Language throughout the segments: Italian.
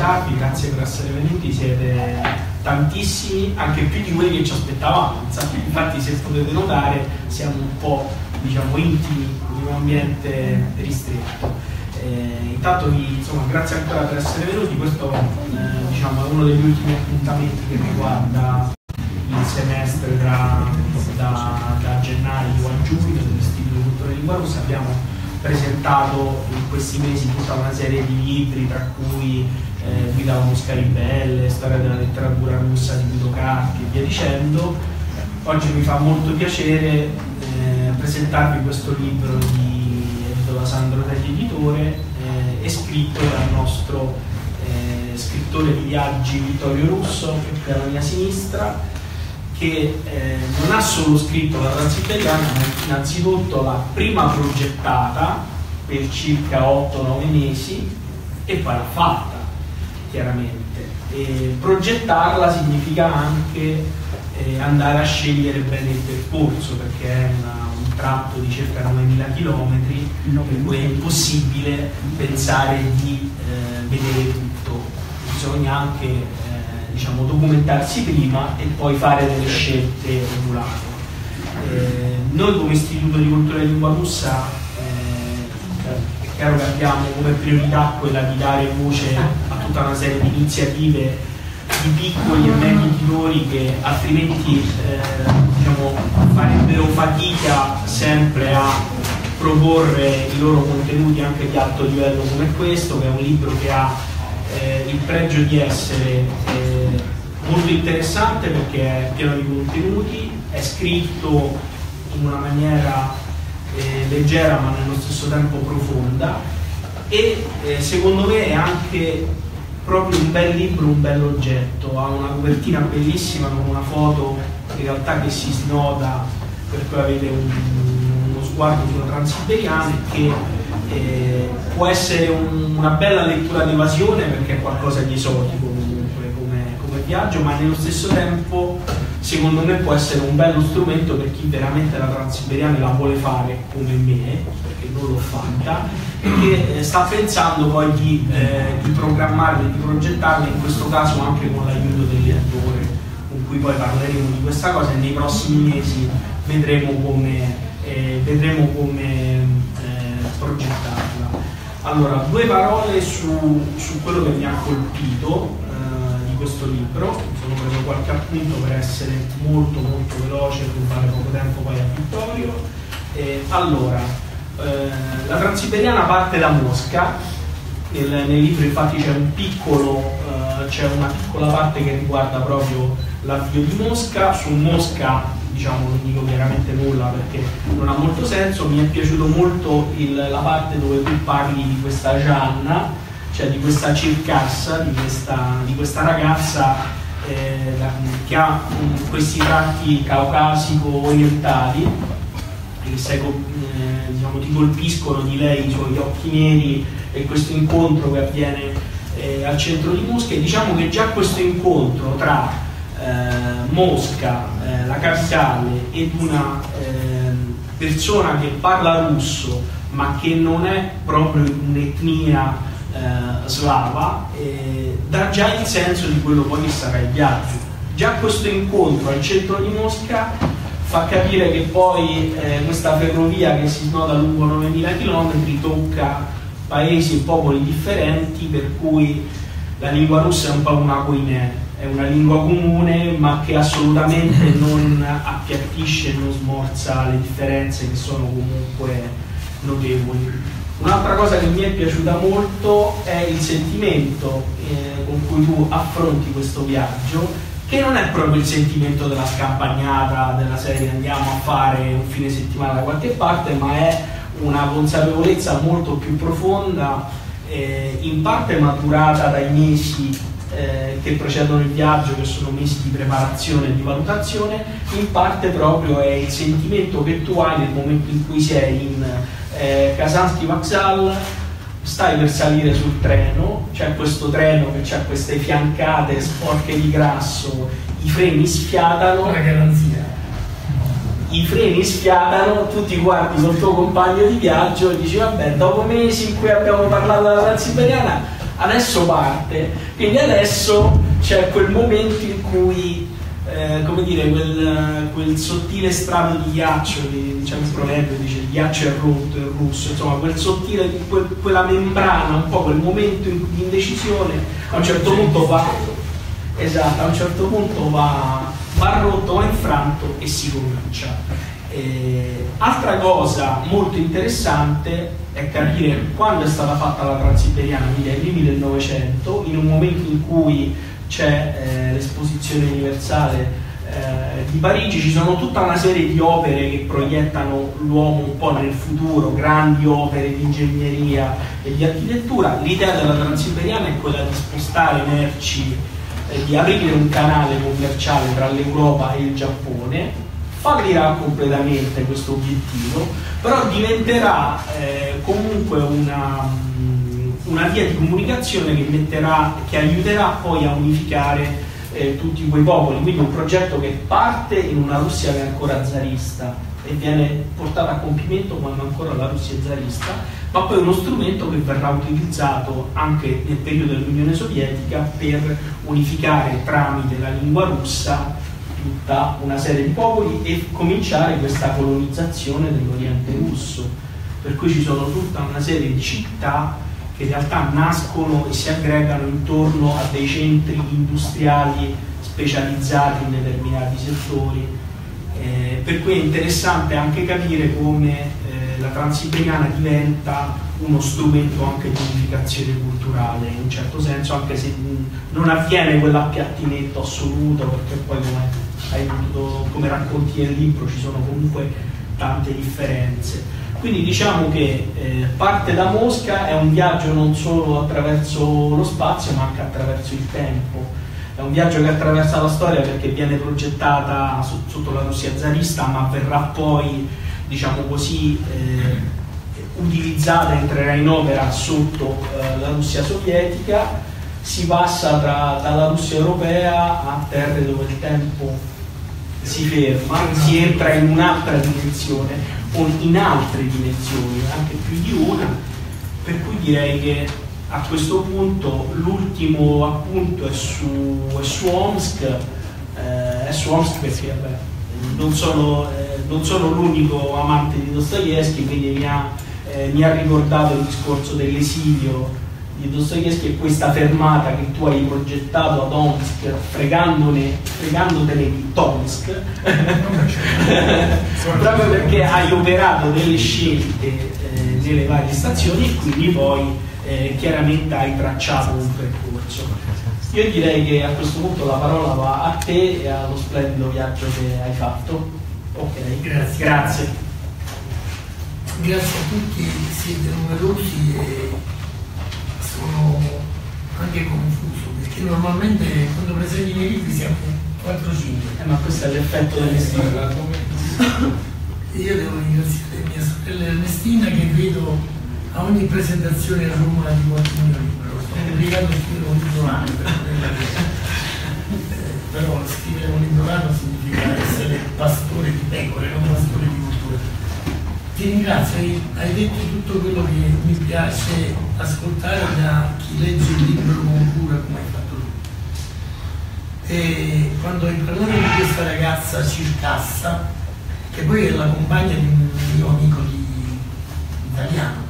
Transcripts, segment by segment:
salutarvi, grazie per essere venuti, siete tantissimi, anche più di quelli che ci aspettavamo, infatti se potete notare siamo un po' diciamo, intimi in un ambiente ristretto. Eh, intanto vi, insomma, grazie ancora per essere venuti, questo eh, diciamo, è uno degli ultimi appuntamenti che riguarda il semestre tra, da, da, gennaio a giugno dell'Istituto Cultura Lingua Russa. Abbiamo presentato in questi mesi tutta una serie di libri, tra cui eh, Guida Moscaribelle, Storia della letteratura russa di Guido Carpi e via dicendo. Oggi mi fa molto piacere eh, presentarvi questo libro di da Sandro Tegli Editore eh, è scritto dal nostro eh, scrittore di viaggi Vittorio Russo, che è alla mia sinistra, che eh, non ha solo scritto la Transitaliana, ma innanzitutto l'ha prima progettata per circa 8-9 mesi e poi l'ha fatta, chiaramente. E progettarla significa anche eh, andare a scegliere bene il percorso, perché è una tratto di circa 9.000 km, per cui è impossibile pensare di eh, vedere tutto, bisogna anche diciamo, documentarsi prima e poi fare delle scelte regolate. Eh, noi come Istituto di Cultura e Lingua Russa eh, è chiaro che abbiamo come priorità quella di dare voce a tutta una serie di iniziative di piccoli e medi titoli che altrimenti eh, diciamo, farebbero fatica sempre a proporre i loro contenuti anche di alto livello come questo, che è un libro che ha eh, il pregio di essere eh, molto interessante perché è pieno di contenuti, è scritto in una maniera eh, leggera ma nello stesso tempo profonda e eh, secondo me è anche proprio un bel libro, un bell'oggetto, ha una copertina bellissima con una foto in realtà che si snoda per cui avete un, uno sguardo sulla Transiberiana che eh, può essere un, una bella lettura di evasione perché è qualcosa di esotico viaggio, ma nello stesso tempo secondo me può essere un bello strumento per chi veramente la Transiberiana la vuole fare come me, perché non l'ho fatta, e che eh, sta pensando poi di, eh, di programmarla e di progettarla, in questo caso anche con l'aiuto del lettore, con cui poi parleremo di questa cosa e nei prossimi mesi vedremo come, eh, vedremo come eh, progettarla. Allora, due parole su, su quello che mi ha colpito questo libro, mi sono preso qualche appunto per essere molto molto veloce, per fare poco tempo poi a Vittorio. Eh, allora, eh, la Transiberiana parte da Mosca, nel, nel libro infatti c'è un piccolo, eh, c'è una piccola parte che riguarda proprio l'avvio di Mosca, su Mosca diciamo non dico chiaramente nulla perché non ha molto senso, mi è piaciuto molto il, la parte dove tu parli di questa Gianna cioè di questa circassa, di questa, di questa ragazza eh, che ha um, questi tratti caucasico-orientali che se, eh, diciamo, ti colpiscono di lei i suoi occhi neri e questo incontro che avviene eh, al centro di Mosca. E diciamo che già questo incontro tra eh, Mosca, eh, la capitale, ed una ehm, persona che parla russo ma che non è proprio un'etnia eh, slava eh, dà già il senso di quello poi che sarà il viaggio. Già questo incontro al centro di Mosca fa capire che poi eh, questa ferrovia che si snoda lungo 9000 km tocca paesi e popoli differenti per cui la lingua russa è un po' una coinè, è una lingua comune ma che assolutamente non appiattisce non smorza le differenze che sono comunque notevoli. Un'altra cosa che mi è piaciuta molto è il sentimento eh, con cui tu affronti questo viaggio, che non è proprio il sentimento della scampagnata, della serie andiamo a fare un fine settimana da qualche parte, ma è una consapevolezza molto più profonda, eh, in parte maturata dai mesi eh, che precedono il viaggio, che sono mesi di preparazione e di valutazione, in parte proprio è il sentimento che tu hai nel momento in cui sei in eh, Kasansky Vauxhall, stai per salire sul treno, c'è questo treno che ha queste fiancate sporche di grasso, i freni sfiatano. La garanzia. I freni sfiatano, tu ti guardi col tuo compagno di viaggio e dici vabbè, dopo mesi in cui abbiamo parlato della Transiberiana, adesso parte, quindi adesso c'è quel momento in cui, eh, come dire, quel, quel, sottile strato di ghiaccio, diciamo il proverbio dice il ghiaccio è rotto in russo, insomma quel sottile, quel, quella membrana, un po' quel momento di indecisione, a un certo punto va, esatto, a un certo punto va, va rotto, va infranto e si comincia. Eh, altra cosa molto interessante è capire quando è stata fatta la Transiberiana, primi del Novecento, in un momento in cui c'è eh, l'esposizione universale eh, di Parigi, ci sono tutta una serie di opere che proiettano l'uomo un po' nel futuro, grandi opere di ingegneria e di architettura. L'idea della Transiberiana è quella di spostare merci, eh, di aprire un canale commerciale tra l'Europa e il Giappone fallirà completamente questo obiettivo, però diventerà eh, comunque una, una, via di comunicazione che, metterà, che aiuterà poi a unificare eh, tutti quei popoli, quindi un progetto che parte in una Russia che è ancora zarista e viene portato a compimento quando ancora la Russia è zarista, ma poi uno strumento che verrà utilizzato anche nel periodo dell'Unione Sovietica per unificare tramite la lingua russa tutta una serie di popoli e cominciare questa colonizzazione dell'Oriente russo. Per cui ci sono tutta una serie di città che in realtà nascono e si aggregano intorno a dei centri industriali specializzati in determinati settori. Eh, per cui è interessante anche capire come eh, la transiberiana diventa uno strumento anche di unificazione culturale in un certo senso, anche se non avviene quell'appiattimento assoluto, perché poi come potuto, come racconti nel libro, ci sono comunque tante differenze. Quindi diciamo che eh, parte da Mosca è un viaggio non solo attraverso lo spazio ma anche attraverso il tempo. È un viaggio che attraversa la storia perché viene progettata sotto la Russia zarista ma verrà poi, diciamo così, eh, utilizzata, entrerà in opera sotto eh, la Russia sovietica. Si passa tra, dalla Russia europea a terre dove il tempo si ferma, si entra in un'altra dimensione o in altre dimensioni, anche più di una, per cui direi che a questo punto l'ultimo appunto è su, è su Omsk, eh, è su Omsk perché vabbè, non sono, eh, non sono l'unico amante di Dostoevsky, quindi mi ha, eh, mi ha ricordato il discorso dell'esilio di Dostoevsky è questa fermata che tu hai progettato ad Omsk fregandotene di Tomsk. Proprio perché hai operato delle scelte eh, nelle varie stazioni e quindi poi eh, chiaramente hai tracciato un percorso. Io direi che a questo punto la parola va a te e allo splendido viaggio che hai fatto. Ok? Grazie. Grazie, grazie a tutti siete numerosi e sono anche confuso perché normalmente quando presenti i miei libri siamo 4-5. Eh, ma questo è l'effetto dell'estiva. Io devo ringraziare mia sorella Ernestina che vedo a ogni presentazione a Roma di qualche mio libro. Sto pubblicando a scrivere un libro anno per eh, però scrivere un libro anno significa essere pastore di pecore, non pastore di ti ringrazio, hai detto tutto quello che mi piace ascoltare da chi legge il libro con cura come hai fatto tu. E quando hai parlato di questa ragazza Circassa, che poi è la compagna di un mio amico di, italiano,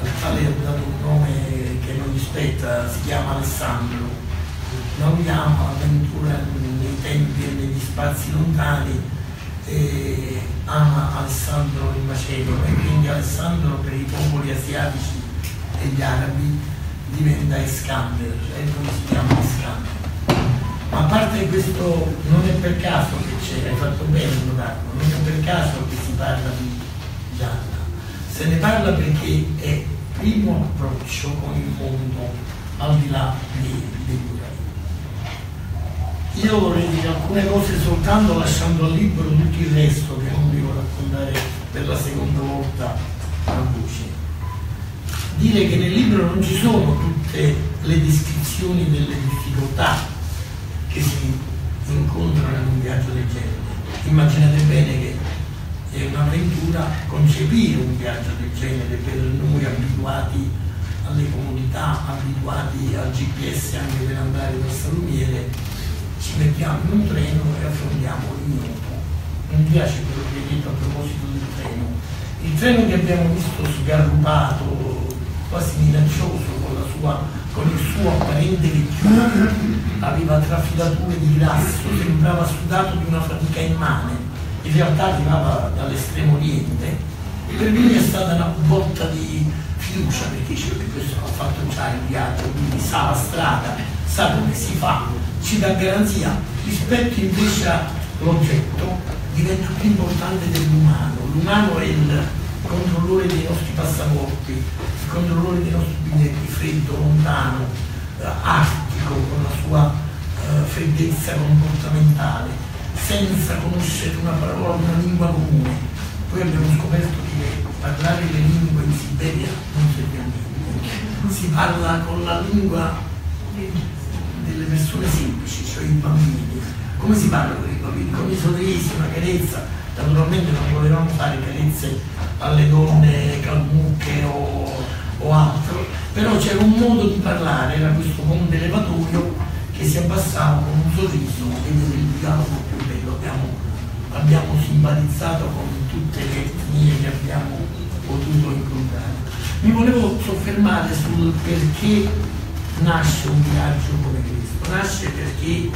al quale ho dato un nome che non gli spetta, si chiama Alessandro. Non ama avventura nei tempi e negli spazi lontani, ama Alessandro il Macedo e quindi Alessandro per i popoli asiatici e gli arabi diventa Iskander e come si chiama Iskander. Ma a parte questo, non è per caso che c'è, hai fatto bene a notarlo, non è per caso che si parla di Gianna, se ne parla perché è primo approccio con il mondo al di là dei, dei io vorrei dire alcune cose soltanto lasciando al libro tutto il resto che non devo raccontare per la seconda volta a voce. Dire che nel libro non ci sono tutte le descrizioni delle difficoltà che si incontrano in un viaggio del genere. Immaginate bene che è un'avventura concepire un viaggio del genere per noi abituati alle comodità, abituati al GPS anche per andare dal salumiere, ci mettiamo in un treno e affrontiamo l'ignoto. Mi piace quello che hai detto a proposito del treno. Il treno che abbiamo visto sgarrupato, quasi minaccioso con, sua, con il suo apparente vecchiato, aveva trafilature di grasso, sembrava sudato di una fatica immane, in realtà arrivava dall'estremo oriente. E per lui è stata una botta di fiducia perché dice che questo ha fatto già il viaggio, quindi sa la strada, sa come si fa, ci dà garanzia. Rispetto invece all'oggetto diventa più importante dell'umano. L'umano è il controllore dei nostri passaporti, il controllore dei nostri biglietti, freddo, lontano, eh, artico, con la sua eh, freddezza comportamentale, senza conoscere una parola, una lingua comune. Poi abbiamo scoperto che parlare le lingue in Siberia non serve a niente. Si parla con la lingua delle persone semplici, cioè i bambini. Come si parla con i bambini? Con i sorrisi, una carezza. Naturalmente non volevamo fare carezze alle donne calmucche o, o altro, però c'era un modo di parlare, era questo monte levatoio che si abbassava con un sorriso ed era il più bello. Abbiamo, abbiamo simpatizzato con tutte le etnie che abbiamo potuto incontrare. Mi volevo soffermare sul perché nasce un viaggio come questo. Nasce perché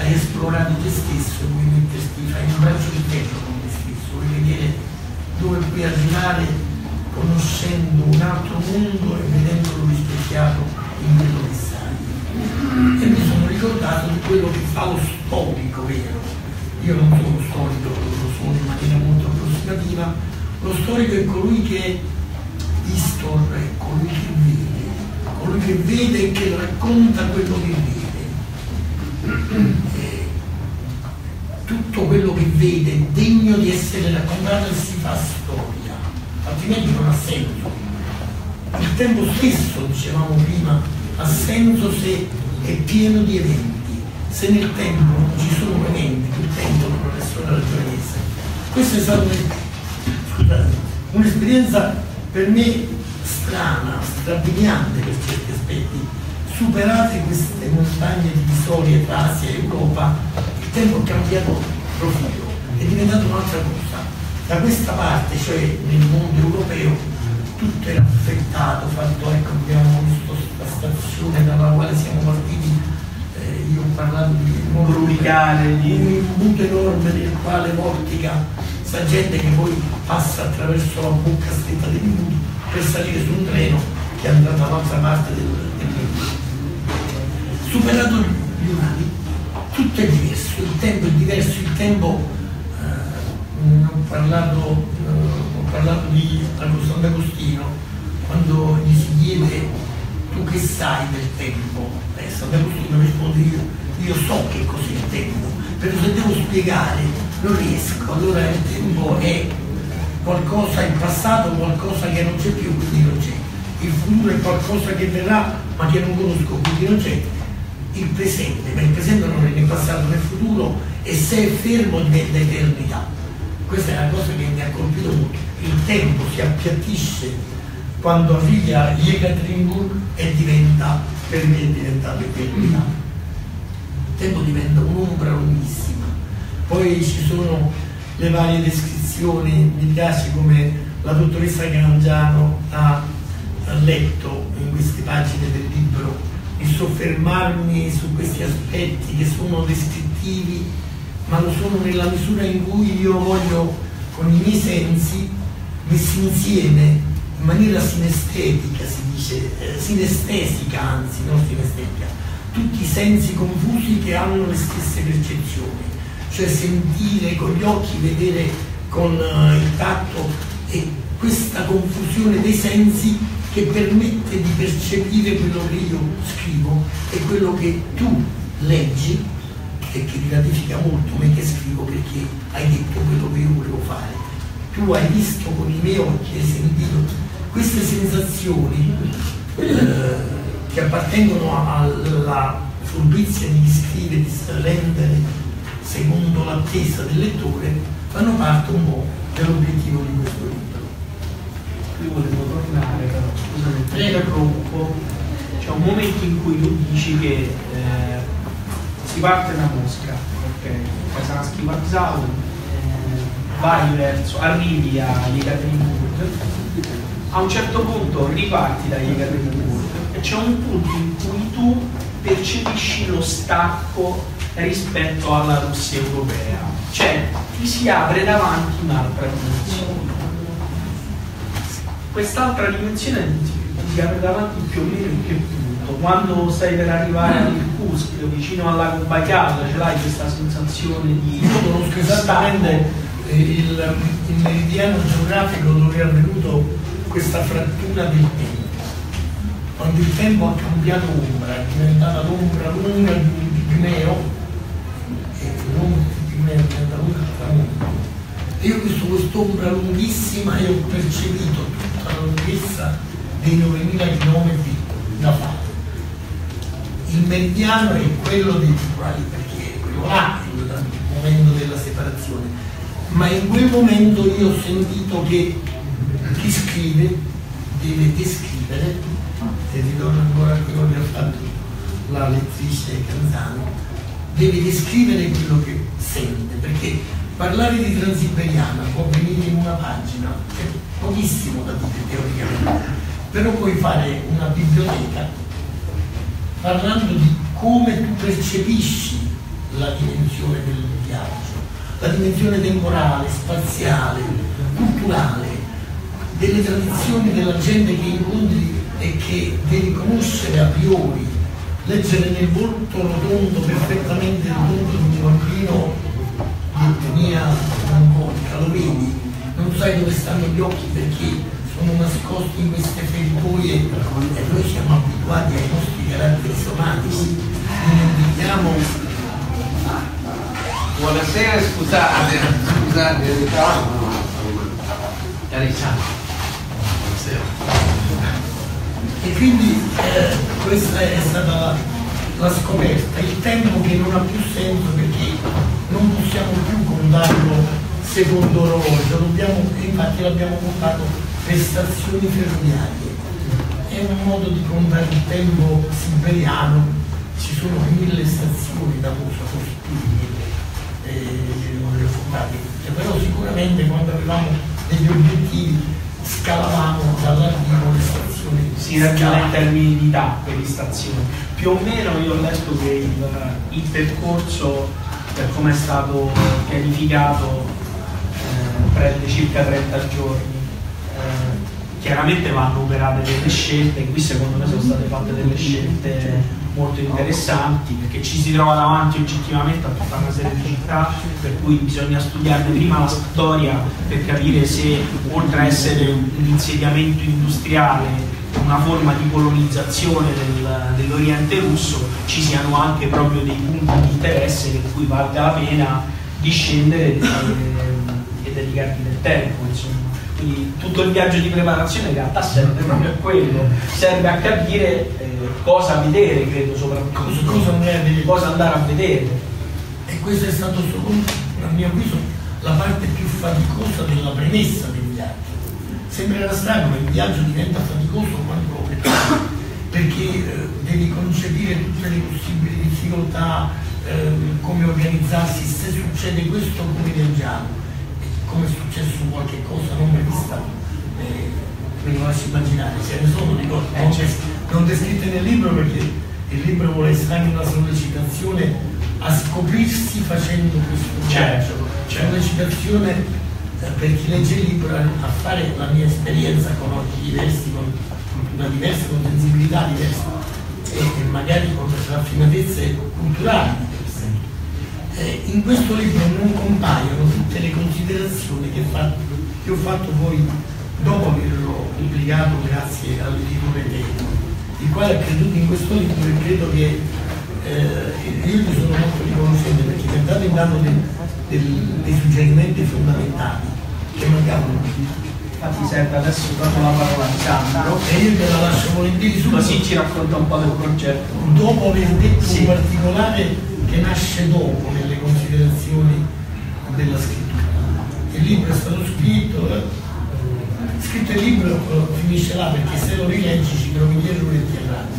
hai esplorato te stesso, vuoi metterti, fai un braccio di ferro con te stesso, vuoi vedere dove puoi arrivare conoscendo un altro mondo e vedendolo rispecchiato in quello che sai. E mi sono ricordato di quello che fa lo storico vero. Io non sono storico, lo sono in maniera molto approssimativa, lo storico è colui che istor è colui che vede, colui che vede e che racconta quello che vede. Tutto quello che vede è degno di essere raccontato e si fa storia, altrimenti non ha senso. Il tempo stesso, dicevamo prima, ha senso se è pieno di eventi. Se nel tempo non ci sono eventi, il tempo non ha nessuna ragione di essere. Questo è stato un'esperienza per me strana, strabiliante per certi aspetti. Superate queste montagne divisorie tra Asia e Europa, il tempo è cambiato profilo, è diventato un'altra cosa. Da questa parte, cioè nel mondo europeo, tutto era affettato, fatto, ecco, abbiamo visto la stazione dalla quale siamo partiti, eh, io ho parlato di un di... imbuto enorme nel quale vortica sta gente che poi passa attraverso la bocca stretta dei minuti per salire su un treno che andrà dall'altra parte del, del mondo. Superato gli umani, tutto è diverso, il tempo è diverso, il tempo, eh, ho, parlato, eh, ho parlato di Sant'Agostino, quando gli si chiede tu che sai del tempo, eh, Sant'Agostino risponde io, io so che cos'è il tempo, però se devo spiegare non riesco, allora il tempo è qualcosa in passato, qualcosa che non c'è più, quindi non c'è. Il futuro è qualcosa che verrà ma che non conosco, quindi non c'è. Il presente, ma il presente non è né passato né futuro e se è fermo diventa eternità. Questa è una cosa che mi ha colpito molto. Il tempo si appiattisce quando arrivi a Jekaterinburg e diventa, per me è diventato eternità. Il tempo diventa un'ombra lunghissima poi ci sono le varie descrizioni, mi piace come la dottoressa Cangiano ha letto in queste pagine del libro, di soffermarmi su questi aspetti che sono descrittivi, ma lo sono nella misura in cui io voglio con i miei sensi messi insieme in maniera sinestetica, si dice, eh, sinestesica anzi, non sinestetica, tutti i sensi confusi che hanno le stesse percezioni. Cioè sentire con gli occhi, vedere con uh, il tatto e questa confusione dei sensi che permette di percepire quello che io scrivo e quello che tu leggi e che ti ratifica molto me che scrivo perché hai detto quello che io volevo fare. Tu hai visto con i miei occhi, hai sentito queste sensazioni eh, che appartengono alla furbizia di scrivere, di rendere secondo l'attesa del lettore, fanno parte un po' dell'obiettivo di questo libro. Io volevo tornare però, scusami, ti interrompo. C'è un momento in cui tu dici che eh, si parte da Mosca, ok? Kazansky Vokzal, eh, vai verso, arrivi a Yekaterinburg, a un certo punto riparti da Yekaterinburg e c'è un punto in cui tu percepisci lo stacco rispetto alla Russia europea, cioè ti si apre davanti un'altra dimensione. Quest'altra dimensione ti apre davanti più o meno in che punto? Quando stai per arrivare a Irkutsk, vicino al lago ce l'hai questa sensazione di... Io conosco esattamente il, il meridiano geografico dove è avvenuto questa frattura del tempo. Quando il tempo ha cambiato ombra, è diventata l'ombra lunga di pigmeo, e l'ombra di pigmeo diventa lunga al tramonto. E io ho visto quest'ombra lunghissima e ho percepito tutta la lunghezza dei 9000 km da fare. Il meridiano è quello dei quali, perché è quello là il momento della separazione, ma in quel momento io ho sentito che chi scrive deve descrivere, e ritorno ancora a quello che ha fatto la lettrice Canzano, deve descrivere quello che sente, perché parlare di transiberiana può venire in una pagina, c'è pochissimo da dire teoricamente, però puoi fare una biblioteca parlando di come tu percepisci la dimensione del viaggio, la dimensione temporale, spaziale, culturale, delle tradizioni della gente che incontri e che devi conoscere a priori, leggere nel volto rotondo, perfettamente rotondo di un bambino di etnia mongolia, lo vedi, sai dove stanno gli occhi perché sono nascosti in queste feritoie e noi siamo abituati ai nostri caratteri somatici, quindi vediamo Buonasera, scusate, scusate, Alessandro. Buonasera. E quindi eh, questa è stata la, la scoperta, il tempo che non ha più senso perché non possiamo più contarlo secondo orologio, dobbiamo, infatti l'abbiamo contato per stazioni ferroviarie. È un modo di contare il tempo siberiano, ci sono mille stazioni da uso costruire, eh, fondate tutte, però sicuramente quando avevamo degli obiettivi scalavamo dall'arrivo le stazioni. si ragiona in termini di tappe di stazioni. Più o meno io ho letto che il, il percorso, per come è stato pianificato, prende circa 30 giorni. Eh, chiaramente vanno operate delle scelte, qui secondo me sono state fatte delle scelte molto interessanti perché ci si trova davanti oggettivamente a tutta una serie di città per cui bisogna studiarne prima la storia per capire se oltre a essere un insediamento industriale una forma di colonizzazione del- dell'Oriente russo ci siano anche proprio dei punti di interesse per cui valga la pena di scendere e, e dedicarti del tempo insomma. Quindi tutto il viaggio di preparazione in realtà serve proprio a quello, serve a capire eh, cosa vedere, credo soprattutto, Cosa- cosa andare a vedere. cosa andare a vedere. E questo è stato secondo, a mio avviso, la parte più faticosa della premessa del viaggio. Sembrerà strano, ma il viaggio diventa faticoso quando lo prepari, perché eh, devi concepire tutte le possibili difficoltà, ehm, come organizzarsi, se succede questo come viaggiamo, come è successo qualche cosa non prevista, eh, me lo lascio immaginare, ce ne sono di cose non, des- non descritte nel libro perché il libro vuole essere anche una sollecitazione a scoprirsi facendo questo Certo, certo. sollecitazione eh, per chi legge il libro a fare la mia esperienza con occhi diversi, con una diversa, con sensibilità diverse e, e magari con raffinatezze culturali. Eh, in questo libro non compaiono tutte le considerazioni che, fa- che ho fatto poi dopo averlo pubblicato grazie all'editore Teto, il quale ha creduto in questo libro e credo che eh, io gli sono molto riconoscente perché mi ha dato intanto dei, del- dei suggerimenti fondamentali che mancavano Infatti serve adesso proprio la parola di Sandro, e io te la lascio volentieri subito così ci racconta un po' del progetto. dopo aver detto Sì. un particolare che nasce dopo nelle considerazioni della scrittura. Il libro è stato scritto, eh, scritto il libro eh, finisce là perché se lo rileggi ci trovi gli errori e gli errati.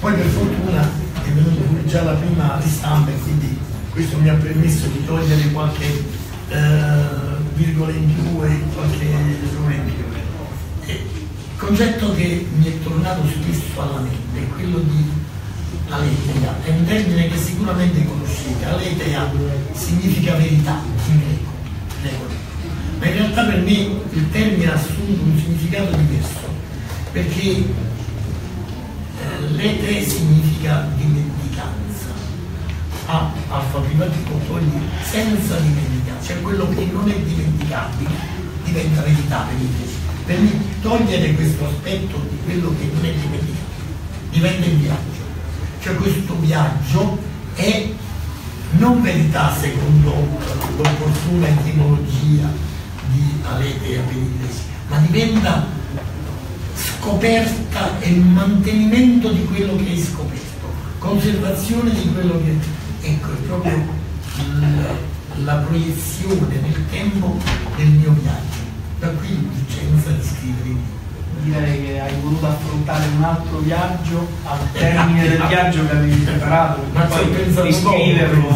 Poi per fortuna è venuta già la prima ristampa e quindi questo mi ha permesso di togliere qualche eh, virgola in più e qualche errore in più. Il concetto che mi è tornato spesso alla mente è quello di aletheia, è un termine che sicuramente conoscete, aletheia significa verità in greco, ma in realtà per me il termine ha assunto un significato diverso, perché eh, lete significa dimenticanza, a alfa privatico togli senza dimenticanza, cioè quello che non è dimenticabile diventa verità per il Per me togliere questo aspetto di quello che non è dimenticabile diventa il viaggio cioè questo viaggio è non verità secondo l'opportuna etimologia di Alete e Apelidesi, ma diventa scoperta e mantenimento di quello che hai scoperto, conservazione di quello che... Ecco, è proprio la, la proiezione nel tempo del mio viaggio. Da qui l'urgenza di scrivere direi che hai voluto affrontare un altro viaggio al termine del viaggio che avevi preparato ma poi di scriverlo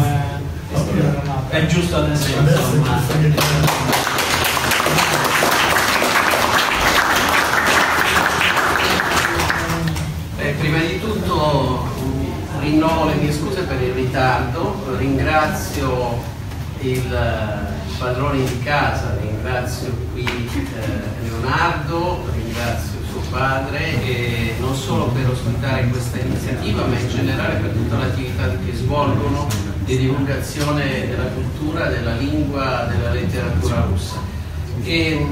è, è giusto adesso, Beh, prima di tutto rinnovo le mie scuse per il ritardo. Ringrazio il padrone di casa ringrazio qui eh, Leonardo ringrazio suo padre non solo per ospitare questa iniziativa ma in generale per tutta l'attività che svolgono di divulgazione della cultura, della lingua, della letteratura russa. E,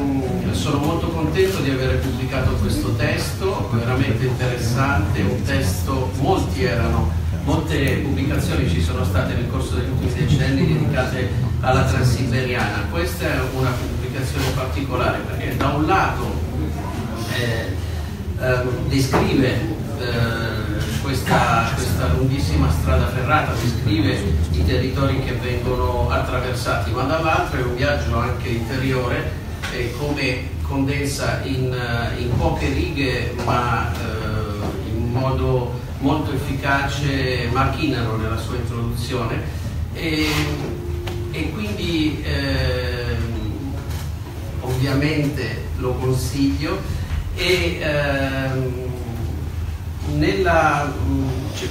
sono molto contento di aver pubblicato questo testo, veramente interessante, un testo, molti erano, molte pubblicazioni ci sono state nel corso degli ultimi decenni dedicate alla transiberiana. Questa è una pubblicazione particolare perché da un lato descrive eh, questa, questa, lunghissima strada ferrata, descrive i territori che vengono attraversati, ma dall'altro è un viaggio anche interiore e come condensa in, in poche righe ma eh, in modo molto efficace Marchinaro nella sua introduzione. E, e quindi eh, ovviamente lo consiglio e ehm, nella, cioè,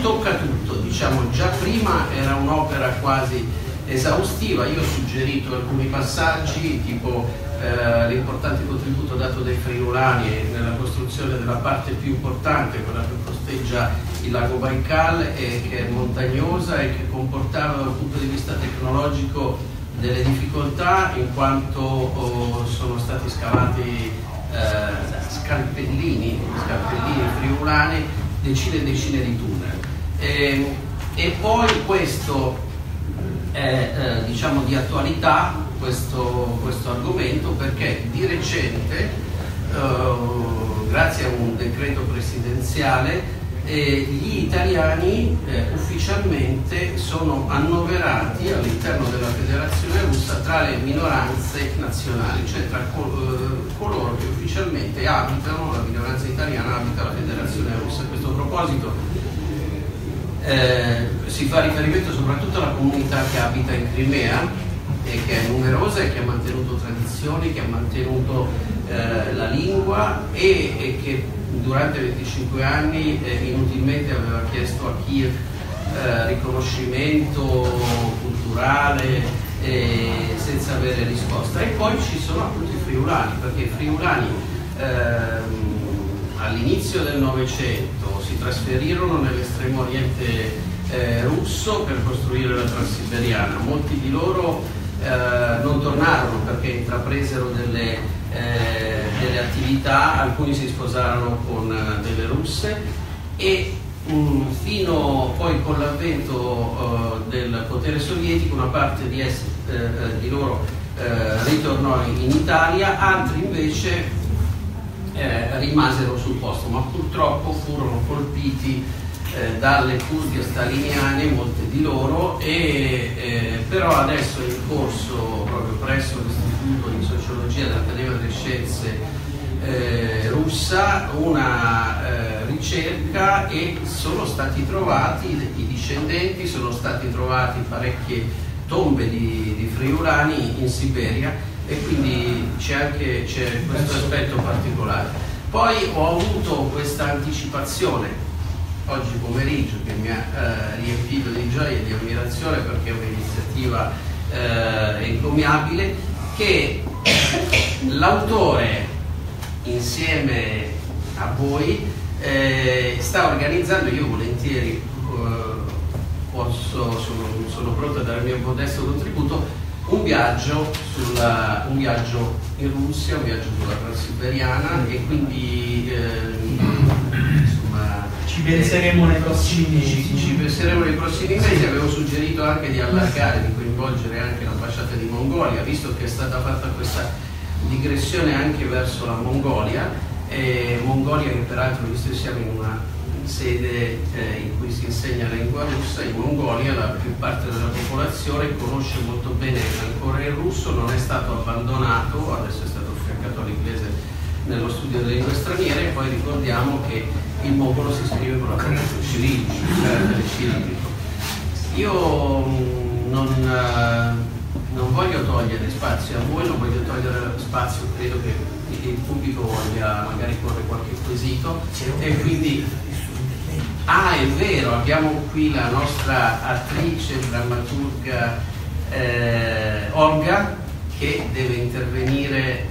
tocca tutto, diciamo già prima era un'opera quasi esaustiva, io ho suggerito alcuni passaggi tipo eh, l'importante contributo dato dai friulani nella costruzione della parte più importante, quella che costeggia il lago Baikal e che è montagnosa e che comportava dal punto di vista tecnologico delle difficoltà in quanto oh, sono stati scavati scalpellini, scalpellini friulani, decine e decine di tunnel. E, e poi questo è eh, diciamo di attualità questo, questo, argomento perché di recente, eh, grazie a un decreto presidenziale, gli italiani eh, ufficialmente sono annoverati all'interno della federazione russa tra le minoranze nazionali, cioè tra col, eh, coloro che ufficialmente abitano, la minoranza italiana abita la federazione russa. A questo proposito eh, si fa riferimento soprattutto alla comunità che abita in Crimea che è numerosa e che ha mantenuto tradizioni, che ha mantenuto eh, la lingua e, e che durante 25 anni eh, inutilmente aveva chiesto a Kiev eh, riconoscimento culturale eh, senza avere risposta. E poi ci sono appunto i friulani, perché i friulani ehm, all'inizio del Novecento si trasferirono nell'estremo oriente eh, russo per costruire la Transiberiana. Molti di loro eh, non tornarono perché intrapresero delle eh, delle attività, alcuni si sposarono con eh, delle russe e mh, mm, fino poi con l'avvento uh, del potere sovietico una parte di, es- eh, di loro eh, ritornò in, Italia, altri invece rimasero sul posto, ma purtroppo furono colpiti eh, dalle curbie staliniane, molte di loro, e, eh, però adesso è in corso proprio presso l'Istituto di Sociologia dell'Accademia delle Scienze eh, russa una eh, ricerca e sono stati trovati, i discendenti sono stati trovati parecchie tombe di, di friulani in Siberia e quindi c'è anche c'è questo aspetto particolare. Poi ho avuto questa anticipazione oggi pomeriggio che mi ha eh, riempito di gioia e di ammirazione perché è un'iniziativa eh, encomiabile che l'autore insieme a voi eh, sta organizzando, io volentieri eh, posso, sono, sono pronto a dare il mio modesto contributo, un viaggio, sulla, un viaggio in Russia, un viaggio sulla Transiberiana e quindi eh, penseremo nei prossimi mesi. Ci, ci penseremo nei prossimi mesi, avevo suggerito anche di allargare, di coinvolgere anche l'ambasciata di Mongolia, visto che è stata fatta questa digressione anche verso la Mongolia, eh, Mongolia che peraltro, visto che siamo in una sede eh, in cui si insegna la lingua russa, in Mongolia la più parte della popolazione conosce molto bene ancora il russo, non è stato abbandonato, adesso è stato affiancato all'inglese nello studio delle lingue straniere e poi ricordiamo che il mongolo si scrive con cirillico, il carattere cirillico. Io mm, non, uh, non, voglio togliere spazio a voi, non voglio togliere spazio, credo che il pubblico voglia magari porre qualche quesito e quindi ah è vero abbiamo qui la nostra attrice drammaturga eh, Olga che deve intervenire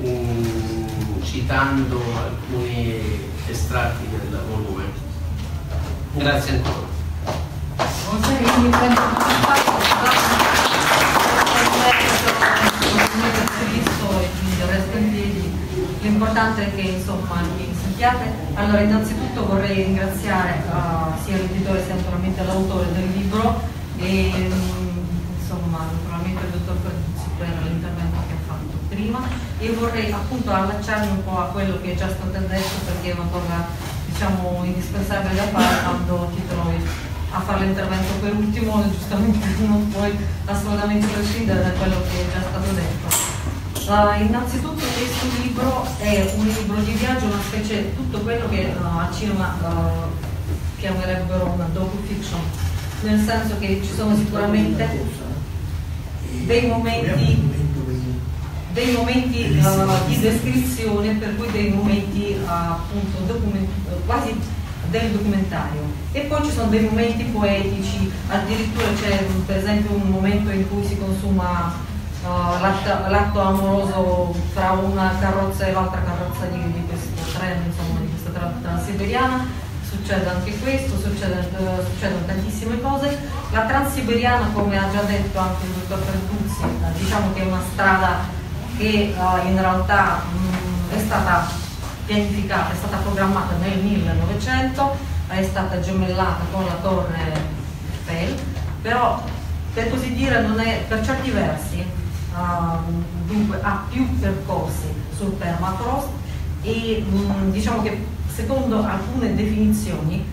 um, citando alcuni estratti del volume. Grazie ancora. L'importante è che insomma mi sentiate. Allora innanzitutto vorrei ringraziare uh, sia l'editore sia naturalmente l'autore del libro e um, insomma naturalmente il dottor per l'intervento che ha fatto prima e vorrei appunto allacciarmi un po' a quello che è già stato detto perché è una cosa diciamo indispensabile da fare quando ti trovi a fare l'intervento per ultimo giustamente non puoi assolutamente prescindere da quello che è già stato detto. Uh, innanzitutto questo libro è un libro di viaggio, una specie tutto quello che uh, al cinema uh, chiamerebbero una docu-fiction, nel senso che ci sono sicuramente dei momenti dei momenti uh, di descrizione, per cui dei momenti uh, appunto quasi del documentario. E poi ci sono dei momenti poetici, addirittura c'è per esempio un momento in cui si consuma uh, l'atto amoroso fra una carrozza e l'altra carrozza di, di questo treno, insomma, di questa tra transiberiana. Succede anche questo, succede, uh, succedono tantissime cose. La transiberiana, come ha già detto anche il dottor Pertuzzi, diciamo che è una strada che uh, in realtà mh, mm, è stata pianificata, è stata programmata nel 1900, è stata gemellata con la torre Eiffel, però per così dire non è per certi versi, uh, dunque ha più percorsi sul permafrost e mh, mm, diciamo che secondo alcune definizioni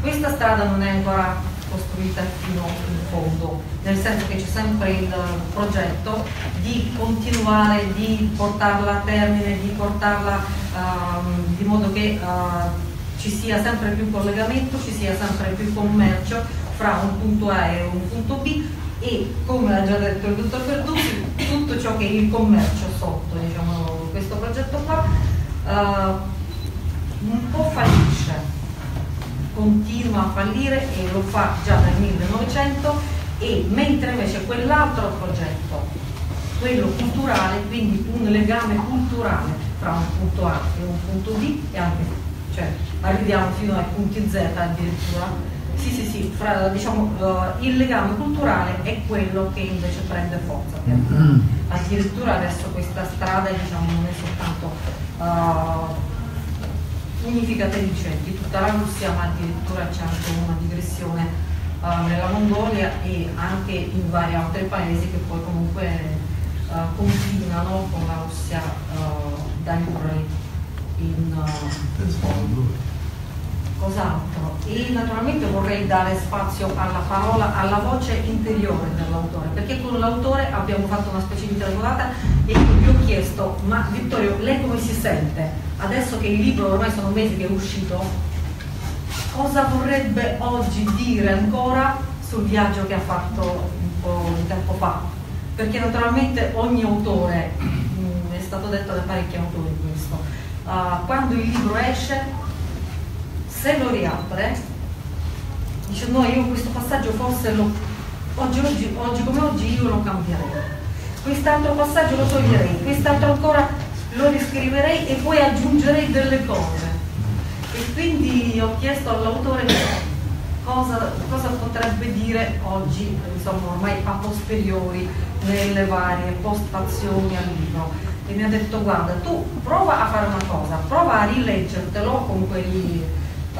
questa strada non è ancora costruita fino in fondo, nel senso che c'è sempre il progetto di continuare, di portarla a termine, di portarla uh, di modo che uh, ci sia sempre più collegamento, ci sia sempre più commercio fra un punto A e un punto B e come ha già detto il dottor Perducci, tutto ciò che è il commercio sotto diciamo, questo progetto qua uh, un po' fallisce continua a fallire e lo fa già dal 1900 e mentre invece quell'altro progetto, quello culturale, quindi un legame culturale tra un punto A e un punto B e anche cioè arriviamo fino ai punti Z addirittura. Sì, sì, sì, fra, diciamo, uh, il legame culturale è quello che invece prende forza. Mm-hmm. Addirittura adesso questa strada diciamo, non è soltanto unificatrice di tutta la Russia, ma addirittura c'è anche una digressione uh, nella Mongolia e anche in vari altri paesi che poi comunque uh, confinano con la Russia uh, da Urei in cos'altro? E naturalmente vorrei dare spazio alla parola, alla voce interiore dell'autore, perché con l'autore abbiamo fatto una specie di telefonata e gli ho chiesto, ma Vittorio, lei come si sente? Adesso che il libro ormai sono mesi che è uscito, cosa vorrebbe oggi dire ancora sul viaggio che ha fatto un po' di tempo fa? Perché naturalmente ogni autore, mh, mm, è stato detto da parecchi autori questo, uh, quando il libro esce se lo riapre, dice no, io questo passaggio forse lo, oggi, oggi, oggi come oggi io lo cambierei, quest'altro passaggio lo toglierei, quest'altro ancora lo riscriverei e poi aggiungerei delle cose. E quindi ho chiesto all'autore cosa, cosa potrebbe dire oggi, insomma ormai a posteriori, nelle varie postfazioni al libro. E mi ha detto guarda, tu prova a fare una cosa, prova a rileggertelo con quegli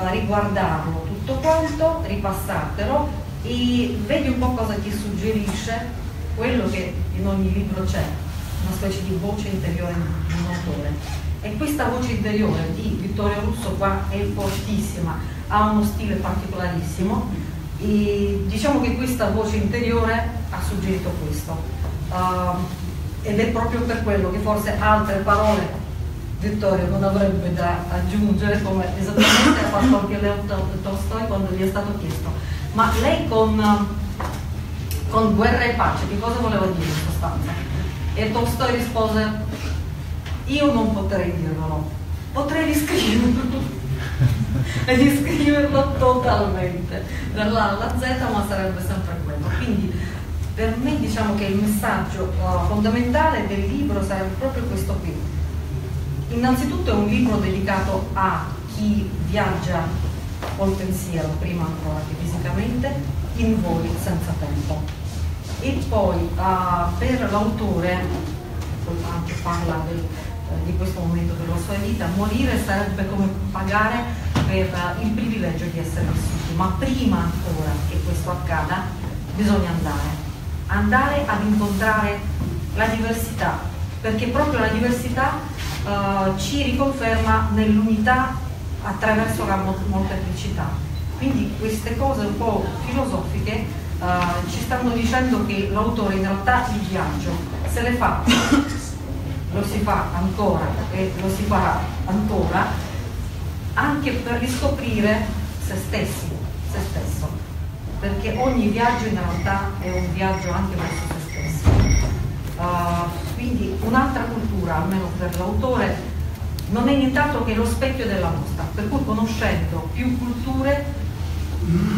riguardarlo tutto quanto, ripassartelo e vedi un po' cosa ti suggerisce quello che in ogni libro c'è, specie di voce interiore di un autore. E questa voce interiore di Vittorio Russo qua è fortissima, ha uno stile particolarissimo e diciamo che questa voce interiore ha suggerito questo. Uh, ed è proprio per quello che forse altre parole Vittorio non avrebbe da aggiungere come esattamente ha fatto anche Leo Tolstoi quando gli è stato chiesto ma lei con, con guerra e pace che cosa voleva dire in sostanza? E Tolstoi rispose io non potrei dirlo potrei riscriverlo. E riscriverlo totalmente. dall'A alla Z ma sarebbe sempre quello. Quindi per me diciamo che il messaggio uh, fondamentale del libro sarebbe proprio questo qui. Innanzitutto è un libro dedicato a chi viaggia col pensiero, prima ancora che fisicamente, in voli senza tempo. E poi uh, per l'autore, anche parla del, uh, di questo momento della sua vita, morire sarebbe come pagare per uh, il privilegio di essere vissuti, ma prima ancora che questo accada bisogna andare, andare ad incontrare la diversità, perché proprio la diversità uh, ci riconferma nell'unità attraverso la molteplicità. Quindi queste cose un po' filosofiche uh, ci stanno dicendo che l'autore in realtà il viaggio se le fa, lo si fa ancora e lo si farà ancora, anche per riscoprire se stessi, se stesso, perché ogni viaggio in realtà è un viaggio anche verso se stesso. Uh, quindi un'altra cultura, almeno per l'autore, non è nient'altro che lo specchio della nostra, per cui conoscendo più culture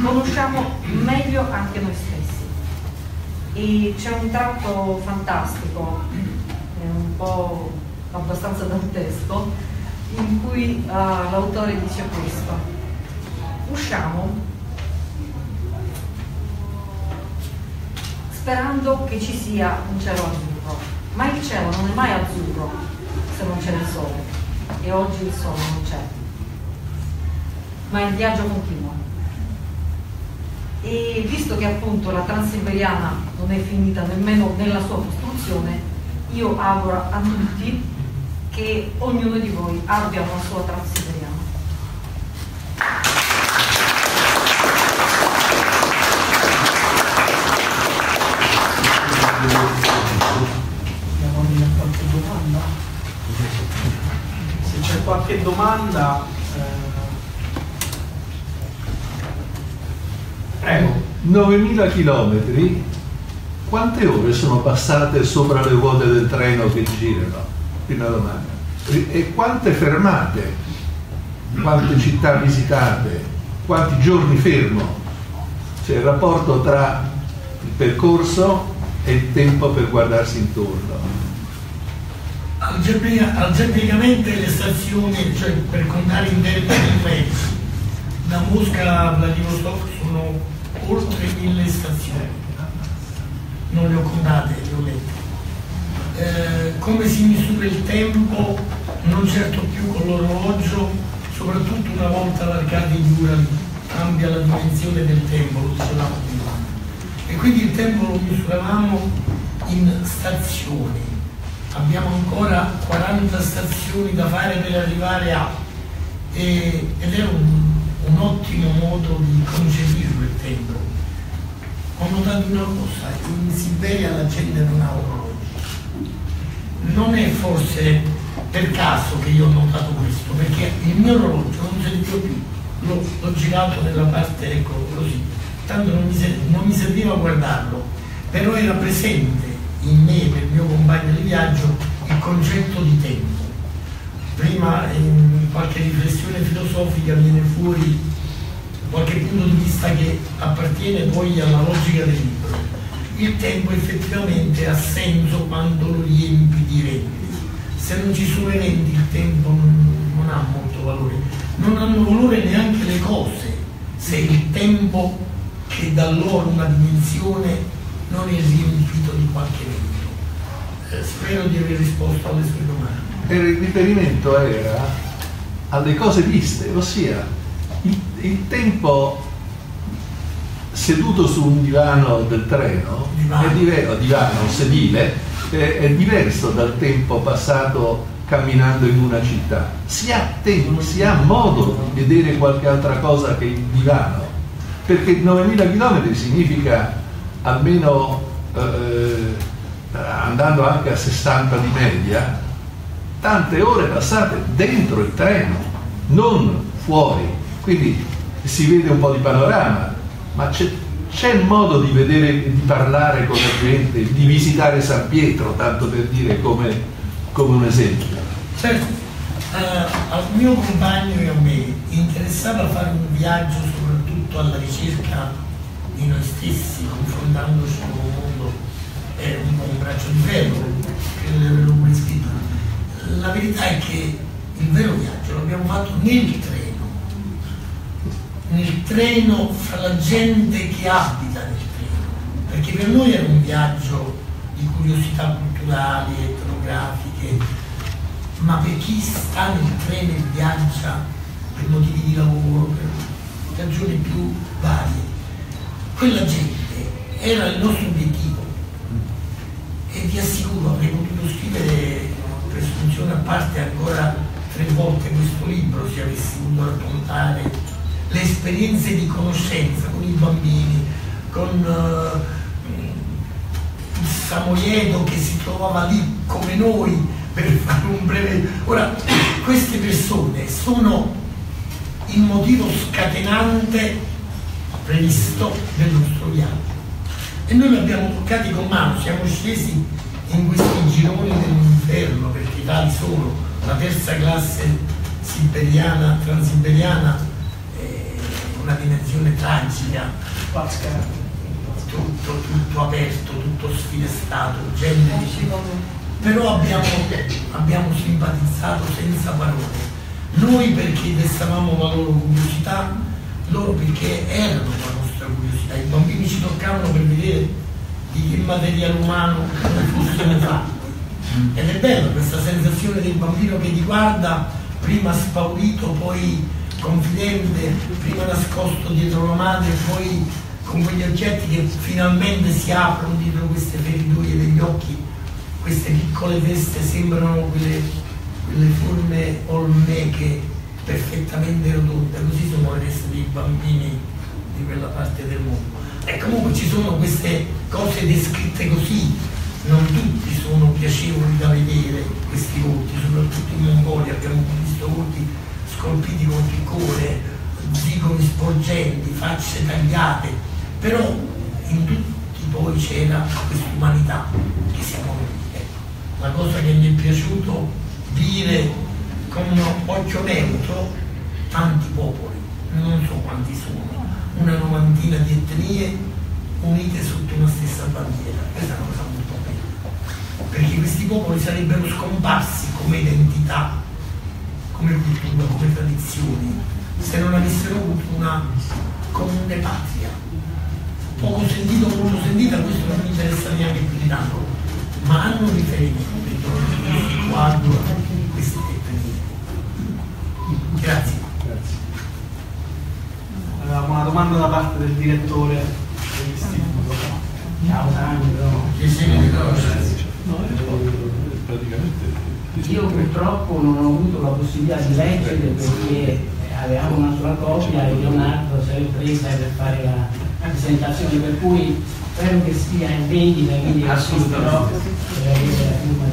conosciamo meglio anche noi stessi. E c'è un tratto fantastico, un po' abbastanza dantesco, in cui uh, l'autore dice questo. Usciamo sperando che ci sia un cielo azzurro ma il cielo non è mai azzurro se non c'è il sole e oggi il sole non c'è ma il viaggio continua e visto che appunto la transiberiana non è finita nemmeno nella sua costruzione io auguro a tutti che ognuno di voi abbia una sua transiberiana qualche domanda. Eh... Prego. 9000 km, quante ore sono passate sopra le ruote del treno che girano? Prima domanda. E quante fermate? Quante città visitate? Quanti giorni fermo? C'è il rapporto tra il percorso e il tempo per guardarsi intorno algebricamente le stazioni, cioè per contare in termini di pezzi, da Mosca a Vladivostok sono oltre mille stazioni, non le ho contate, le ho lette. Eh, come si misura il tempo, non certo più con l'orologio, soprattutto una volta l'Arcadia di Urali cambia la dimensione del tempo, lo dicevamo prima. E quindi il tempo lo misuravamo in stazioni abbiamo ancora 40 stazioni da fare per arrivare a e, ed è un, un ottimo modo di. Ho notato una cosa, in Siberia la gente non ha orologi. Non è forse per caso che io ho notato questo, perché il mio orologio non sentivo più, l'ho, girato nella parte, ecco, così, tanto non mi, non mi serviva guardarlo, però era presente in me, nel mio compagno di viaggio, il concetto di tempo. Prima in qualche riflessione filosofica viene fuori qualche punto di vista che appartiene poi alla logica del libro. Il tempo effettivamente ha senso quando lo riempi di eventi. Se non ci sono eventi il tempo non, non ha molto valore. Non hanno valore neanche le cose se il tempo che dà loro una dimensione non è riempito di qualche evento. Eh, spero di aver risposto alle sue domande. E il riferimento era alle cose viste, ossia il, tempo seduto su un divano del treno, divano. È diverso, divano, sedile, è, è diverso dal tempo passato camminando in una città. Si ha tempo, si ha modo di vedere qualche altra cosa che il divano, perché 9000 km significa almeno eh, andando anche a 60 di media, tante ore passate dentro il treno, non fuori. Quindi si vede un po' di panorama, ma c'è, c'è modo di vedere, di parlare con la gente, di visitare San Pietro, tanto per dire come, come un esempio. Certo, uh, al mio compagno e a me interessava fare un viaggio soprattutto alla ricerca di noi stessi, confrontandoci con un mondo è un po' un braccio di ferro, credo di averlo pure scritto. La verità è che il vero viaggio l'abbiamo fatto nel treno, nel treno fra la gente che abita nel treno, perché per noi era un viaggio di curiosità culturali, etnografiche, ma per chi sta nel treno e viaggia per motivi di lavoro, per ragioni più varie, quella gente era il nostro obiettivo. E vi assicuro avrei potuto scrivere presunzione a parte ancora tre volte questo libro se avessi voluto raccontare le esperienze di conoscenza con i bambini, con uh, il Samoiedo che si trovava lì come noi per fare un breve... Ora, queste persone sono il motivo scatenante previsto nel nostro viaggio. E noi li abbiamo toccati con mano, siamo scesi in questi gironi dell'inferno, perché tali sono, la terza classe siberiana, transiberiana, una dimensione tragica, tutto, tutto aperto, tutto sfilestato, genere però abbiamo, abbiamo simpatizzato senza parole. Noi perché destavamo la loro curiosità, loro perché erano la nostra curiosità, i bambini ci toccavano per vedere di che materiale umano fossero fatti. Ed è bella questa sensazione del bambino che ti guarda, prima spaurito, poi confidente, prima nascosto dietro la madre, poi con quegli oggetti che finalmente si aprono dietro queste feritoie degli occhi, queste piccole veste sembrano quelle, quelle forme olmeche perfettamente rotonda, così sono le teste dei bambini di quella parte del mondo. E comunque ci sono queste cose descritte così, non tutti sono piacevoli da vedere questi volti, soprattutto in Mongolia abbiamo visto volti scolpiti con piccone, zigomi sporgenti, facce tagliate, però in tutti poi c'era questa umanità che siamo noi. Ecco, la cosa che mi è piaciuto dire con occhio neutro tanti popoli, non so quanti sono, una novantina di etnie unite sotto una stessa bandiera. Questa è una cosa molto bella, perché questi popoli sarebbero scomparsi come identità, come cultura, come tradizioni, se non avessero avuto una comune patria. Poco sentito, molto sentita, questo non mi interessa neanche più di tanto, ma hanno riferimento dentro quadro Grazie. Grazie. Avevamo una domanda da parte del direttore dell'istituto. Ciao Sandro. Che segno di No, praticamente. Io purtroppo non ho avuto la possibilità di leggere perché avevamo una sola copia e Leonardo se l'è presa per fare la presentazione, per cui spero che sia in vendita, quindi assisterò per avere la firma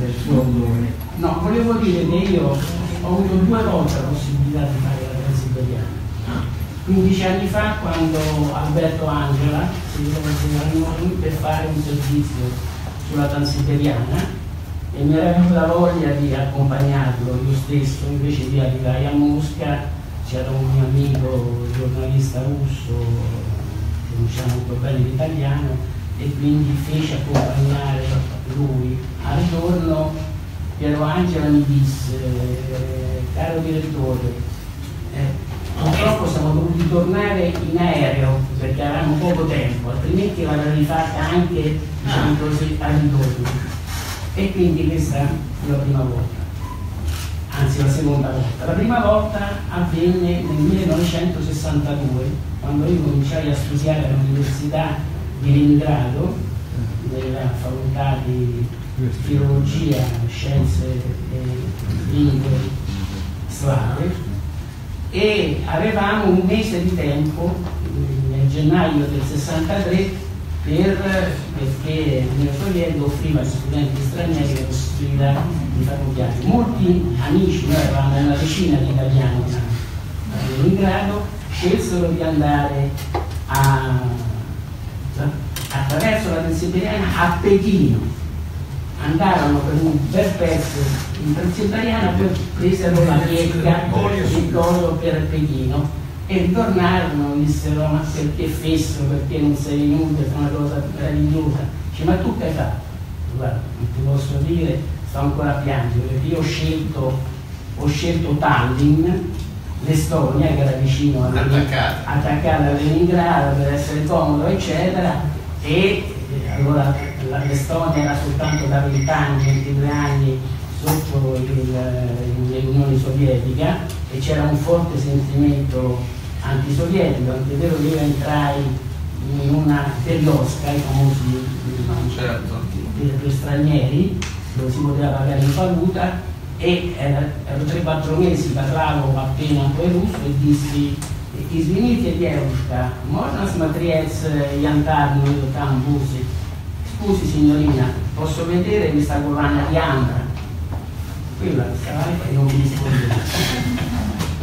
del suo autore. No, volevo dire che io ho avuto due volte la possibilità di fare la transiberiana. 15 anni fa quando Alberto Angela si noi per fare un servizio sulla transiberiana e mi era venuta voglia di accompagnarlo io stesso invece di arrivare a Mosca c'era un mio amico giornalista russo che conosciamo molto bene l'italiano e quindi fece accompagnare lui. Al ritorno Piero Angela mi disse caro direttore eh, purtroppo siamo dovuti tornare in aereo perché avevamo poco tempo altrimenti l'avrei fatta anche diciamo così, al ritorno e quindi questa è la prima volta, anzi la seconda volta. La prima volta avvenne nel 1962, quando io cominciai a studiare all'Università di Leningrado, nella facoltà di filologia, scienze e lingue slave, e avevamo un mese di tempo, nel gennaio del 63, per, perché l'Unione Sovietica offriva agli studenti stranieri la possibilità di fare un viaggio. Molti amici, noi avevamo una decina di italiani a Leningrado, scelsero di andare a, attraverso la Transiberiana a Pechino. Andarono per un bel pezzo in Transiberiana, poi presero la piega di Colo per Pechino e ritornarono, dissero ma perché fesso, perché non sei venuto, è una cosa meravigliosa. Dice ma tu che hai fatto? Guarda, non ti posso dire, sto ancora a piangere, perché io ho scelto, ho scelto Tallinn, l'Estonia che era vicino a attaccata. attaccata a Leningrado per essere comodo, eccetera, e allora l'Estonia era soltanto da 20 anni, 22 anni sotto l'Unione Sovietica e c'era un forte sentimento antisovietico, anche vero che io entrai in una periosca, i famosi certo. per, stranieri, dove si poteva pagare in valuta e ero 3-4 mesi, parlavo appena un po' in russo e dissi Извините, девушка, можно смотреть янтарную там бусы? Scusi signorina, posso vedere questa collana di ambra? Quella stava e non mi rispondeva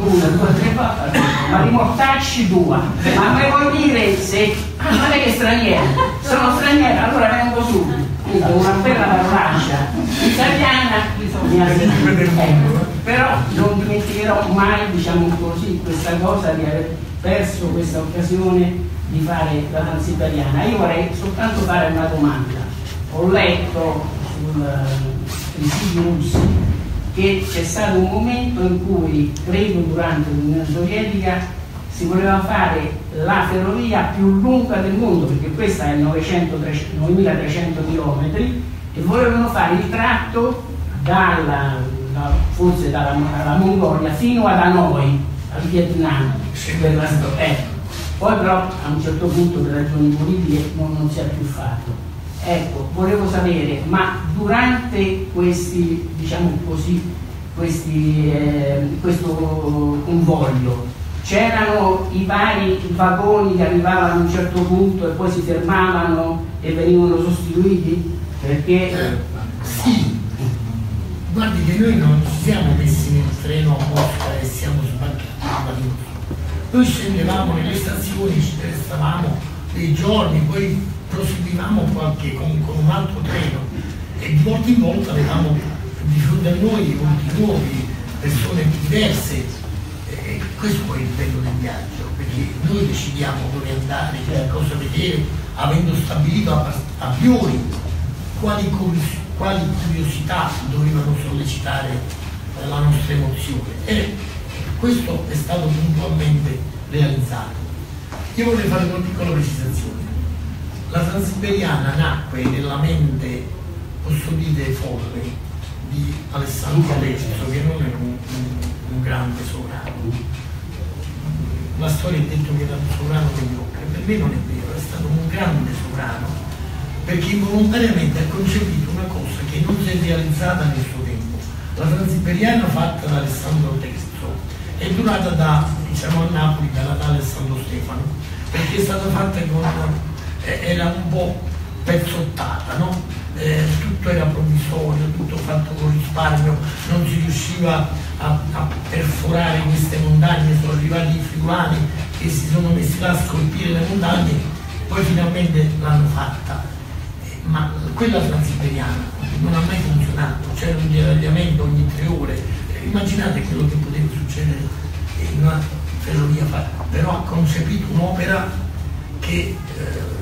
una, due, tre, quattro, ma rimortacci due. Ma me vuol dire se, ah, non è che straniero, sono straniero, allora vengo subito. Quindi una bella parolaccia italiana, bisogna ecco. Però non dimenticherò mai, diciamo così, questa cosa di aver perso questa occasione di fare la danza italiana. Io vorrei soltanto fare una domanda. Ho letto sul, sui siti russi che c'è stato un momento in cui, credo durante l'Unione Sovietica, si voleva fare la ferrovia più lunga del mondo, perché questa è 9300 km, e volevano fare il tratto dalla, da, forse dalla, dalla, Mongolia fino ad Hanoi, al Vietnam. Per la, ecco. Poi però a un certo punto per ragioni politiche non, non si è più fatto. Ecco, volevo sapere, ma durante questi, diciamo così, questi, eh, questo convoglio c'erano i vari vagoni che arrivavano a un certo punto e poi si fermavano e venivano sostituiti? Perché... Eh, sì, guardi che noi non ci siamo messi nel treno apposta e siamo sbarcati noi scendevamo nelle stazioni, ci restavamo dei giorni, poi proseguivamo qualche, con, con, un altro treno e di volta in volta avevamo di fronte a noi volti nuovi, persone diverse. E questo è il bello del viaggio, perché noi decidiamo dove andare, cosa vedere, avendo stabilito a, a priori quali, quali curiosità dovevano sollecitare la nostra emozione. E questo è stato puntualmente realizzato. Io vorrei fare una piccola precisazione. La Transiberiana nacque nella mente, posso dire, folle di Alessandro Leccio, che non è un, un, un, grande sovrano. La storia è detto che era un sovrano mediocre, per me non è vero, è stato un grande sovrano, perché involontariamente ha concepito una cosa che non si è realizzata nel suo tempo. La Transiberiana fatta da Alessandro III è durata da, diciamo a Napoli, da Natale a Santo Stefano, perché è stata fatta con, era un po' pezzottata, no? eh, tutto era provvisorio, tutto fatto con risparmio, non si riusciva a, a perforare queste montagne, sono arrivati i friulani che si sono messi là a scolpire le montagne, poi finalmente l'hanno fatta. Eh, ma quella transiberiana non ha mai funzionato, c'era un deragliamento ogni tre ore. Eh, immaginate quello che poteva succedere in una ferrovia però ha concepito un'opera che eh,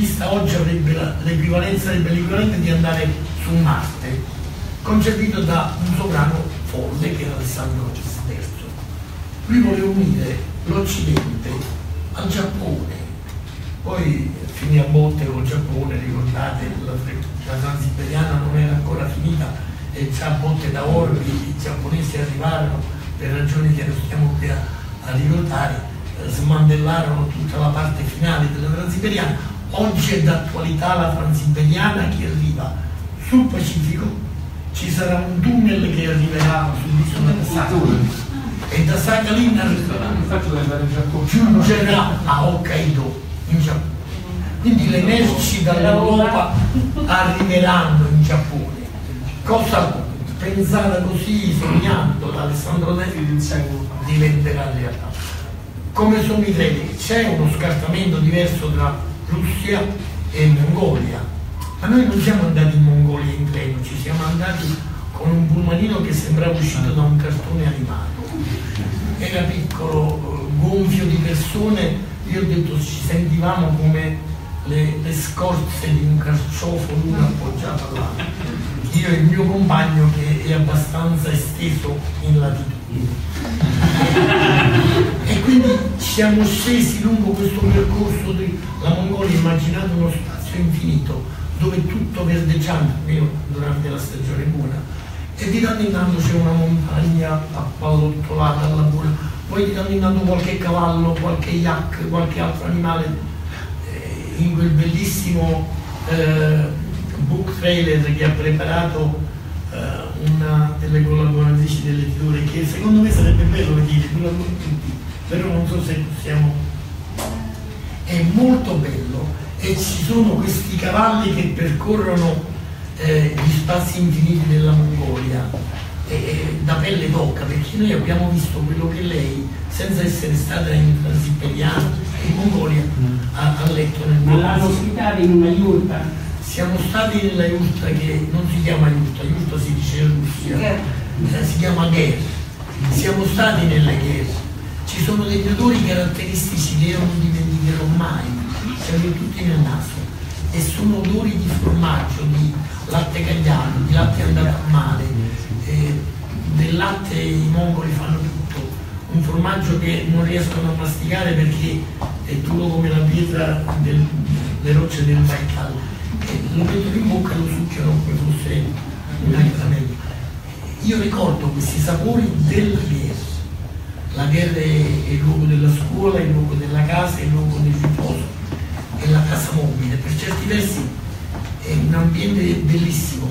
vista oggi avrebbe l'equivalenza, sarebbe l'equivalente di andare su Marte, concepito da un sovrano folle che era Alessandro III. Lui voleva unire l'Occidente al Giappone, poi finì a botte col Giappone, ricordate, la, la transiberiana non era ancora finita e già a botte da orbi i giapponesi arrivarono per ragioni che non stiamo qui a, a ricordare, eh, smantellarono tutta la parte finale della transiberiana, oggi è d'attualità la transiberiana che arriva sul Pacifico, ci sarà un tunnel che arriverà sull'isola di Sakhalin e da Sakhalin giungerà a Hokkaido in Giappone. Quindi le merci dall'Europa arriveranno in Giappone. Cosa pensata così, sognando da Alessandro Nevi, diventerà realtà. Come sono i treni? C'è uno scartamento diverso tra Russia e Mongolia. Ma noi non siamo andati in Mongolia in treno, ci siamo andati con un pulmanino che sembrava uscito da un cartone animato. Era piccolo, gonfio di persone, io ho detto ci sentivamo come le, le scorze di un carciofo l'uno appoggiato all'altro. Io e il mio compagno che è abbastanza esteso in latitudine. Quindi siamo scesi lungo questo percorso della Mongolia, immaginando uno spazio infinito dove tutto verdeggiante, almeno durante la stagione buona, e di tanto in tanto c'è una montagna appallottolata alla buona, poi di tanto in tanto qualche cavallo, qualche yak, qualche altro animale eh, in quel bellissimo eh, book trailer che ha preparato eh, una delle collaboratrici dell'editore che secondo me sarebbe bello vedere, tutti, però non so se possiamo. È molto bello e ci sono questi cavalli che percorrono eh, gli spazi infiniti della Mongolia eh, da pelle d'occa, perché noi abbiamo visto quello che lei, senza essere stata in Transiberiano, in Mongolia, ha, ha letto nel Ma l'hanno ospitata in una yurta siamo stati nella yurta che non si chiama yurta, yurta si dice in Russia, eh, si chiama Ger. Siamo stati nelle Ger. Ci sono degli odori caratteristici che io non dimenticherò mai, siamo tutti nel naso. E sono odori di formaggio, di latte cagliano, di latte andato a male. Eh, del latte i mongoli fanno tutto. Un formaggio che non riescono a masticare perché è duro come la pietra delle rocce del Baikal lo mettono in bocca e lo succhiano come fosse un caramello. Io ricordo questi sapori della guerra. La guerra è il luogo della scuola, il luogo della casa, il luogo del riposo, è la casa mobile. Per certi versi è un ambiente bellissimo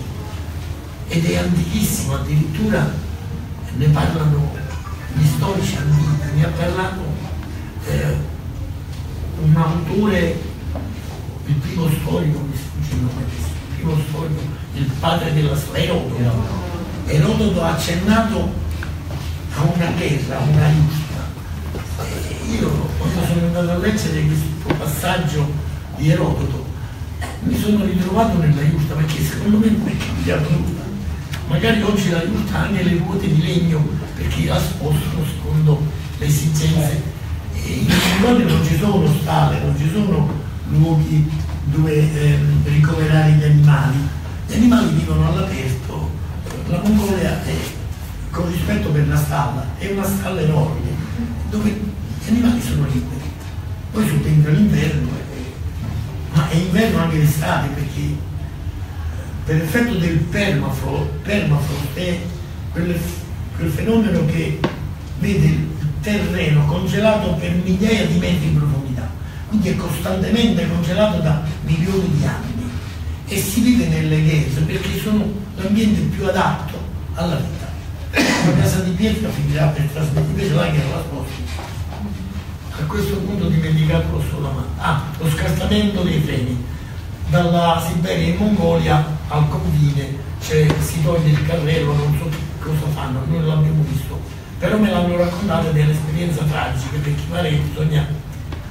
ed è antichissimo, addirittura ne parlano gli storici antichi, ne ha parlato eh, un autore, il primo storico il primo storico, il padre della Erodoto. Erodoto ha accennato a una guerra, a una giusta. io quando sono andato a leggere questo passaggio di Erodoto mi sono ritrovato nella giusta perché secondo me non è cambiato nulla. Magari oggi la giusta ha anche le ruote di legno perché la spostano secondo le esigenze. E in Mongolia non ci sono stalle, non ci sono luoghi dove eh, ricoverare gli animali. Gli animali vivono all'aperto, la Mongolia è, con rispetto per la stalla, è una stalla enorme, dove gli animali sono liberi. Poi subentra l'inverno, eh, ma è inverno anche l'estate perché per effetto del permafrost, permafrost è quel, quel fenomeno che vede il terreno congelato per migliaia di metri in profondità quindi è costantemente congelato da milioni di anni e si vive nelle chiese perché sono l'ambiente più adatto alla vita. La casa di pietra finirà per trasmettere là che la sposti. A questo punto ho dimenticato lo solo Ah, lo scartamento dei freni. Dalla Siberia in Mongolia al confine cioè, si toglie il carrello, non so cosa fanno, noi l'abbiamo visto. Però me l'hanno raccontato dell'esperienza tragica perché pare che bisogna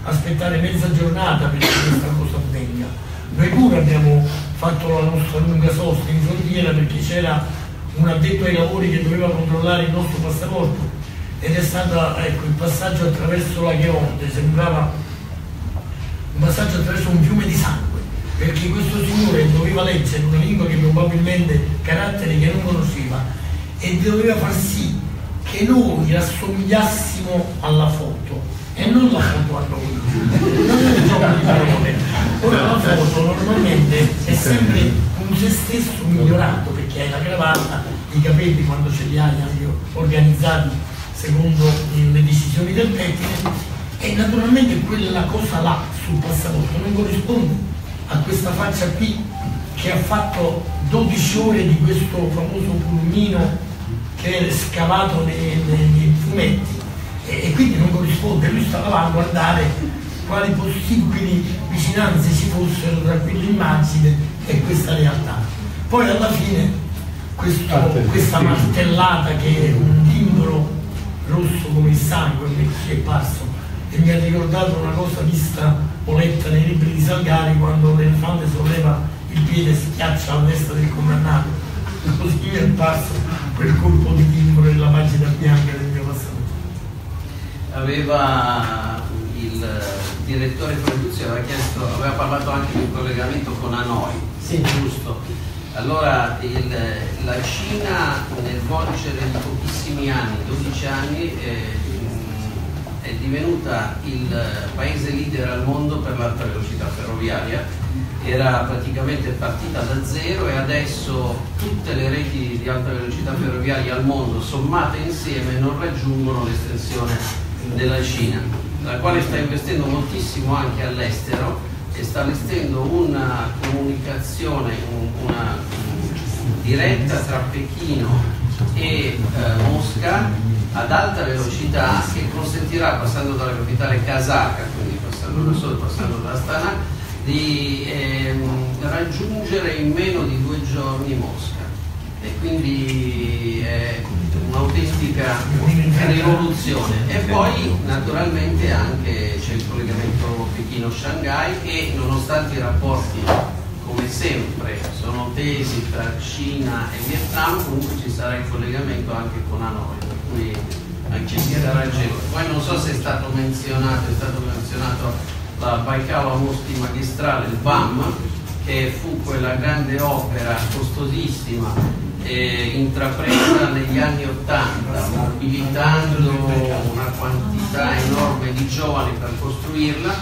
aspettare mezza giornata perché questa cosa avvenga. Noi pure abbiamo fatto la nostra lunga sosta in frontiera perché c'era un addetto ai lavori che doveva controllare il nostro passaporto ed è stato ecco, il passaggio attraverso la Cheonte, sembrava un passaggio attraverso un fiume di sangue, perché questo signore doveva leggere una lingua che probabilmente caratteri che non conosceva e doveva far sì che noi rassomigliassimo alla foto e non la foto a noi, non è un gioco di parole. Ora la foto normalmente è sempre un se stesso migliorato perché hai la cravatta, i capelli quando ce li hai anche organizzati secondo le decisioni del pettine e naturalmente quella cosa là sul passaporto non corrisponde a questa faccia qui che ha fatto 12 ore di questo famoso pulmino che è scavato nei, nei, nei fumetti e, e, quindi non corrisponde, lui stava là a guardare quali possibili vicinanze ci fossero tra quell'immagine e questa realtà. Poi alla fine questo, questa martellata che è un timbro rosso come il sangue mi è parso. E mi ha ricordato una cosa vista o letta nei libri di Salgari quando l'elefante solleva il piede e schiaccia alla destra del condannato. Così mi è parso quel colpo di timbro nella pagina bianca del mio passato. Aveva il direttore Freduzzi aveva chiesto aveva parlato anche di un collegamento con Hanoi. Sì. giusto allora il, la Cina nel volgere di pochissimi anni, 12 anni, eh, è divenuta il paese leader al mondo per l'alta velocità ferroviaria, era praticamente partita da zero e adesso tutte le reti di alta velocità ferroviaria al mondo sommate insieme non raggiungono l'estensione della Cina, la quale sta investendo moltissimo anche all'estero e sta allestendo una comunicazione, una diretta tra Pechino e eh, Mosca ad alta velocità che consentirà, passando dalla capitale kazaka, quindi passando da solo, passando da Astana, di ehm, raggiungere in meno di due giorni Mosca. E quindi è un'autentica rivoluzione. E poi naturalmente anche c'è il collegamento Pechino-Shanghai e nonostante i rapporti come sempre sono tesi tra Cina e Vietnam, comunque ci sarà il collegamento anche con Hanoi, per cui anche si sarà agevole. Poi non so se è stato menzionato, è stato menzionato la Baikal Amosti magistrale, il BAM, che fu quella grande opera costosissima eh, intrapresa negli anni Ottanta, mobilitando una quantità enorme di giovani per costruirla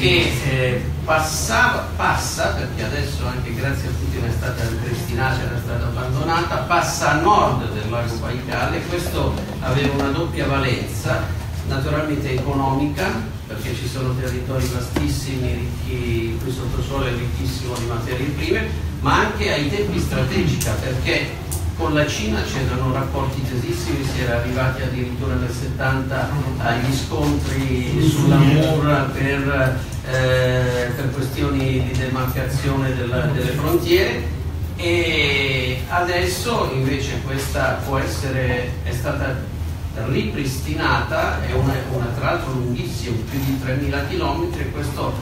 che eh, passava, passa, perché adesso anche grazie a Putin è stata ripristinata, era stata abbandonata, passa a nord del lago Baikal questo aveva una doppia valenza, naturalmente economica, perché ci sono territori vastissimi, ricchi, cui sottosuolo è ricchissimo di materie prime, ma anche ai tempi strategica, perché con la Cina c'erano rapporti tesissimi, si era arrivati addirittura nel 70 agli scontri sulla Mur per, eh, per questioni di demarcazione della, delle frontiere. E adesso invece questa può essere, è stata ripristinata, è una, una tra l'altro lunghissima, più di 3.000 km e questo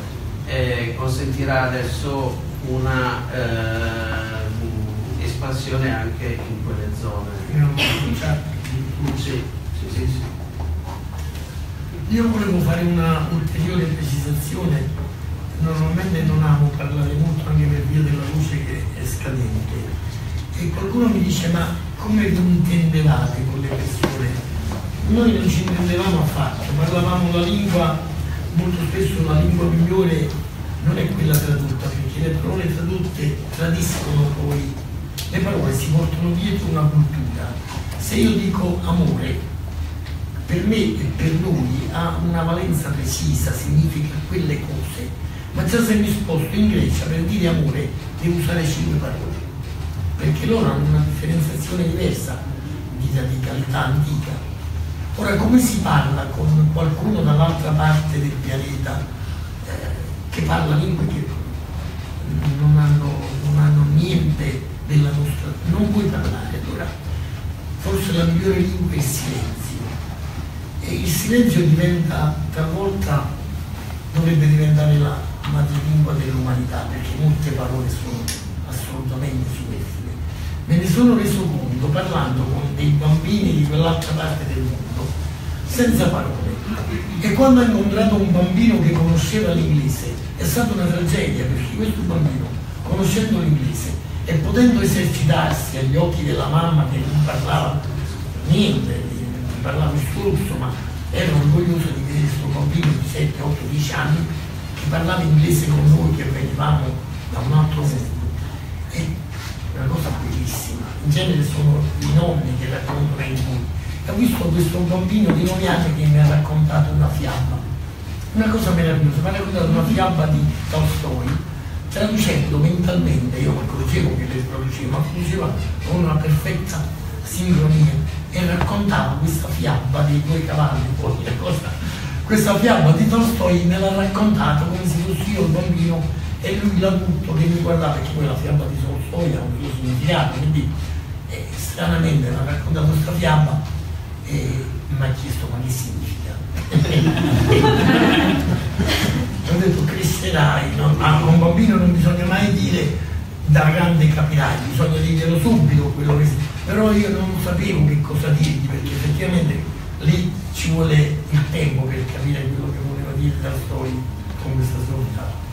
eh, consentirà adesso una eh, espansione anche in quelle zone. Sì, sì, sì. Io volevo fare una ulteriore precisazione, normalmente non amo parlare molto anche per via della luce che è scadente e qualcuno mi dice ma come vi intendevate con le persone? Noi non ci intendevamo affatto, parlavamo la lingua, molto spesso la lingua migliore non è quella tradotta, perché le parole tradotte tradiscono poi le parole si portano dietro una cultura. Se io dico amore, per me e per noi ha una valenza precisa, significa quelle cose, ma già se mi sposto in Grecia per dire amore devo usare cinque parole, perché loro hanno una differenziazione diversa di radicalità antica. Ora, come si parla con qualcuno dall'altra parte del pianeta eh, che parla lingue che non hanno, non hanno niente della nostra... non puoi parlare, allora forse la migliore lingua è il silenzio. E il silenzio diventa talvolta, dovrebbe diventare la madrelingua dell'umanità, perché molte parole sono assolutamente superflue. Me ne sono reso conto parlando con dei bambini di quell'altra parte del mondo, senza parole. E quando ho incontrato un bambino che conosceva l'inglese, è stata una tragedia, perché questo bambino, conoscendo l'inglese e potendo esercitarsi agli occhi della mamma che non parlava niente, non parlava il suo russo, ma era orgoglioso di vedere questo bambino di 7, 8, 10 anni che parlava inglese con noi che venivamo da un altro mondo. È una cosa bellissima. In genere sono i nonni che raccontano ai. E ho visto questo bambino di 9 anni che mi ha raccontato una fiaba. Una cosa meravigliosa, mi ha raccontato una fiaba di Tolstoi, traducendo mentalmente, io non conoscevo che le traduceva, ma traduceva con una perfetta sincronia e raccontava questa fiaba dei due cavalli, poi cosa questa fiaba di Tolstoi me l'ha raccontata come se fossi io il bambino e lui l'adulto che mi guardava, perché poi la fiaba di Tolstoi ha un suo significato, quindi eh, stranamente mi ha raccontato questa fiaba e mi ha chiesto ma che significa. ho detto crescerai, no? a un bambino non bisogna mai dire da grande capirai, bisogna dirglielo subito quello che però io non sapevo che cosa dirgli perché effettivamente lì ci vuole il tempo per capire quello che voleva dire Tolstoi con questa soluzione.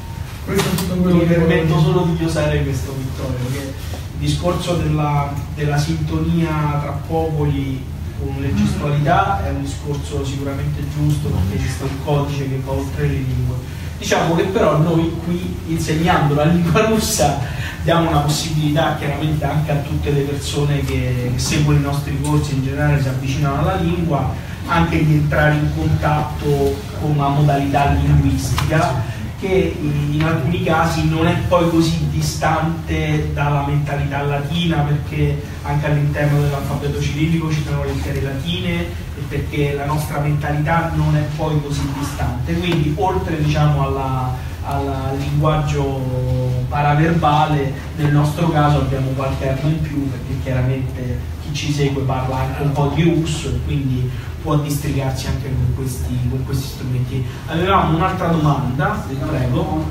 Questo è tutto quello Mi che permetto volevo solo di chiosare questo Vittorio, che il discorso della, della sintonia tra popoli con le gestualità è un discorso sicuramente giusto perché esiste un codice che va oltre le lingue. Diciamo che però noi qui insegnando la lingua russa diamo una possibilità chiaramente anche a tutte le persone che, che seguono i nostri corsi in generale si avvicinano alla lingua anche di entrare in contatto con una modalità linguistica che in alcuni casi non è poi così distante dalla mentalità latina perché anche all'interno dell'alfabeto cirillico ci sono lettere latine e perché la nostra mentalità non è poi così distante. Quindi oltre diciamo alla, al linguaggio paraverbale nel nostro caso abbiamo qualche arma in più perché chiaramente chi ci segue parla anche un po' di russo e quindi può districarsi anche con questi, con questi strumenti. Avevamo un'altra domanda, prego.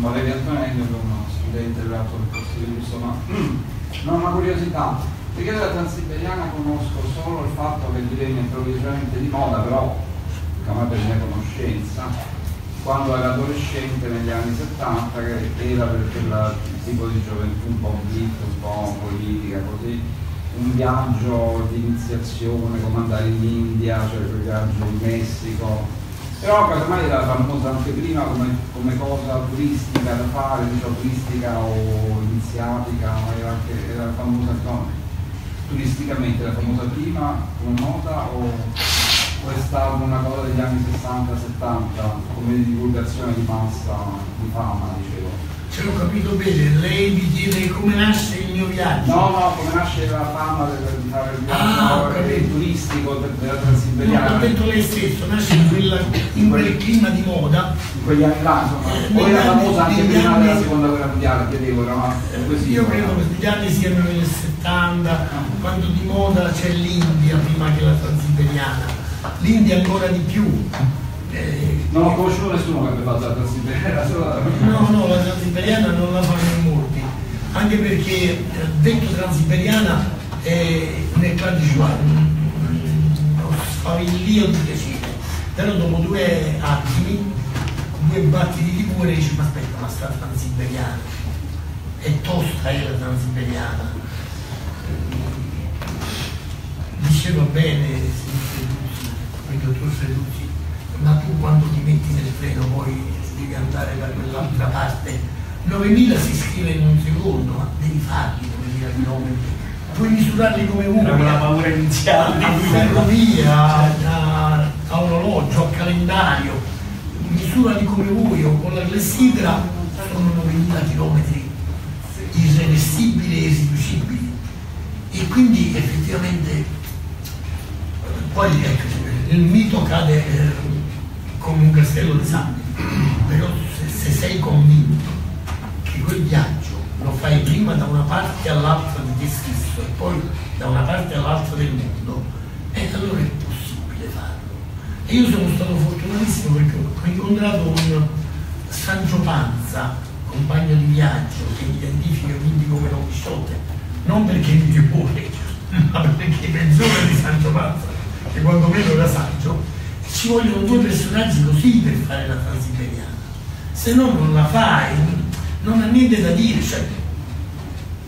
Valerio Antonello, uno studente dell'altro del corso di russo, ma non una curiosità, perché della transiberiana conosco solo il fatto che divenne improvvisamente di moda, però come per mia conoscenza, quando era adolescente negli anni 70, che era per quel tipo di gioventù un po' blitz, un po' politica, così, un viaggio di iniziazione come andare in India, cioè quel viaggio in Messico, però casomai era famosa anche prima come, come cosa turistica da fare, diciamo turistica o iniziatica, era, anche, era famosa no, turisticamente, era famosa prima come nota o, o una cosa degli anni 60-70 come divulgazione di massa, di fama, dicevo. Se ho capito bene, lei mi chiede come nasce il mio viaggio. No, no, come nasce la fama del- Ah, ho viaggio capito. eh, turistico de- della No, Transiberiana? l'ha detto lei stesso, nasce in, quella- in quel clima di moda. in quegli anni là, insomma, poi era famosa anche prima anni- della seconda guerra mondiale, chiedevo, era così. Io credo che questi anni siano nel 70, quando di moda c'è l'India prima che la transiberiana. L'India ancora di più. Eh, Non ho conosciuto nessuno che abbia fatto la Transiberiana. No, no, la transiberiana non la fanno in molti, anche perché eh, detto transiberiana è nel codice uno sfavillio di piacere, però dopo due attimi, due battiti di cuore dici ma aspetta, ma sta transiberiana, è tosta è la transiberiana. Diceva bene il dottor Seduzzi, ma tu quando ti metti nel treno poi devi andare da quell'altra parte. 9000 si scrive in un secondo ma devi farli 9000 km puoi misurarli come uno. Era quella paura iniziale. A ferrovia a, a orologio a calendario. Misurali come vuoi o con la clessidra sono 9000 km irreversibili e eseguibili e quindi effettivamente Poi ecco, il mito cade eh, come un castello di sabbia, però se, se sei convinto che quel viaggio lo fai prima da una parte all'altra di te stesso e poi da una parte all'altra del mondo, e allora è possibile farlo. E io sono stato fortunatissimo perché ho incontrato un Sancio Panza, compagno di viaggio, che identifica quindi come Don Quixote, non perché mi debole, ma perché mezz'ora di Sancio Panza, che quando meno era saggio, ci vogliono due personaggi così per fare la transiberiana. Se no non la fai, non ha niente da dire. Cioè,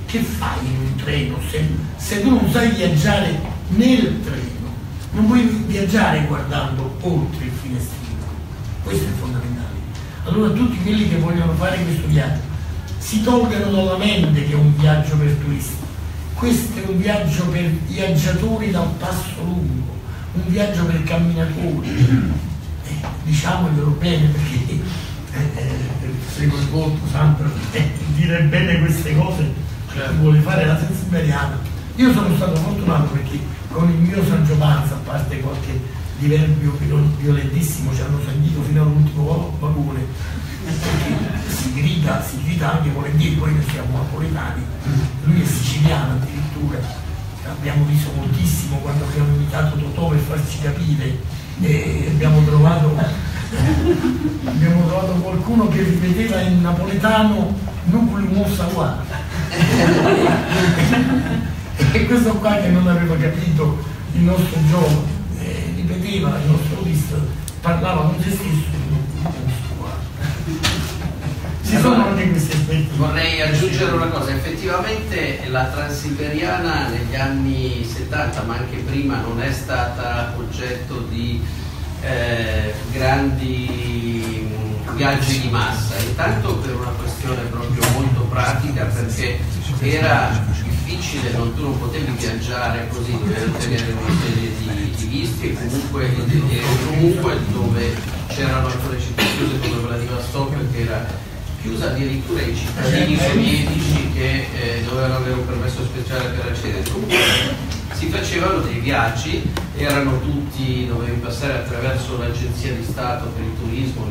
che fai in un treno se, se tu non sai viaggiare nel treno? Non puoi viaggiare guardando oltre il finestrino. Questo è fondamentale. Allora tutti quelli che vogliono fare questo viaggio si tolgano dalla mente che è un viaggio per turisti. Questo è un viaggio per viaggiatori dal passo lungo, un viaggio per camminatori. Eh, diciamoglielo bene perché eh, eh, il volto santo eh, dire bene queste cose cioè, vuole fare la sensiberiana. Io sono stato fortunato perché con il mio San Giovanni, a parte qualche diverbio violentissimo, ci hanno sentito fino all'ultimo vagone, si grida, si grida anche volentieri, poi noi siamo napoletani, lui è siciliano addirittura, abbiamo visto moltissimo quando abbiamo invitato Totò per farci capire. E abbiamo trovato, abbiamo trovato qualcuno che ripeteva in napoletano nucleum savoir e questo qua che non aveva capito il nostro gioco ripeteva il nostro visto, parlava con se stesso ci sono anche questi aspetti. Vorrei aggiungere una cosa, effettivamente la transiberiana negli anni 70, ma anche prima, non è stata oggetto di eh, grandi viaggi di massa, intanto per una questione proprio molto pratica perché era difficile, non, tu non potevi viaggiare così, dovevi ottenere una serie di, di visti e comunque, comunque dove c'erano alcune città chiuse come quella di Vostok che era chiusa addirittura ai cittadini sovietici che eh, dovevano avere un permesso speciale per accedere. Comunque si facevano dei viaggi, erano tutti, dovevi passare attraverso l'agenzia di Stato per il turismo,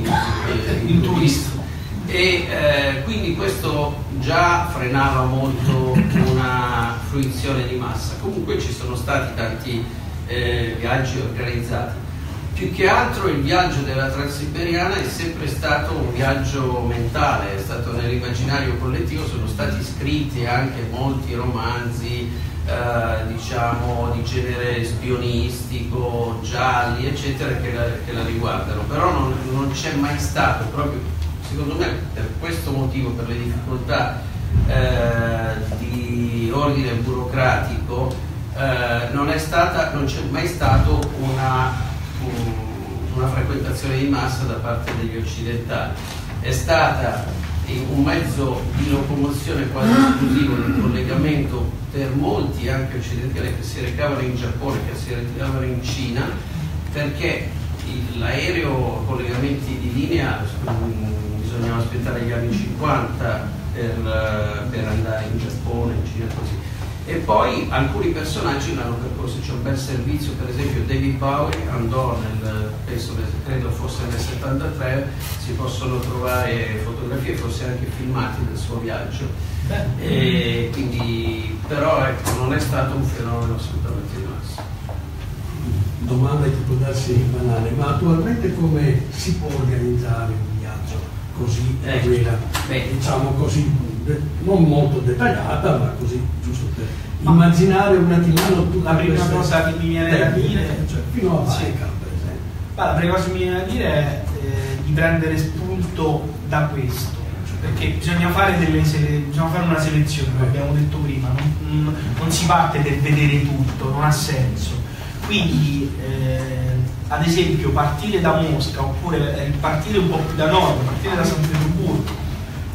il turismo e eh, quindi questo già frenava molto una fruizione di massa. Comunque ci sono stati tanti eh, viaggi organizzati. Più che altro il viaggio della Transiberiana è sempre stato un viaggio mentale, è stato nell'immaginario collettivo, sono stati scritti anche molti romanzi eh, diciamo di genere spionistico, gialli, eccetera, che la, che la riguardano, però non, non c'è mai stato proprio secondo me per questo motivo, per le difficoltà eh, di ordine burocratico, eh, non, stata, non c'è mai stato una, una frequentazione di massa da parte degli occidentali. È stata un mezzo di locomozione quasi esclusivo di collegamento per molti anche occidentali che si recavano in Giappone, che si recavano in Cina, perché l'aereo collegamenti di linea bisognava aspettare gli anni 50 per, per andare in Giappone, in Cina così. E poi alcuni personaggi l'hanno percorso, c'è un bel servizio, per esempio David Bowie andò nel, penso, credo fosse nel 73, si possono trovare fotografie, forse anche filmati del suo viaggio. E quindi, però ecco, non è stato un fenomeno assolutamente di massa. Domanda che può darsi banale, ma attualmente come si può organizzare così eh, quella, beh, diciamo così, non molto dettagliata, ma così ma immaginare un attimino tutta la prima cosa che mi viene da dire cioè, fino a sì. per esempio. Ma la prima cosa che mi viene da dire è eh, di prendere spunto da questo perché bisogna fare, delle, bisogna fare una selezione, come abbiamo detto prima, non, non, si parte per vedere tutto, non ha senso. Quindi eh, ad esempio partire da Mosca oppure eh, partire un po' più da nord, partire da San Pietroburgo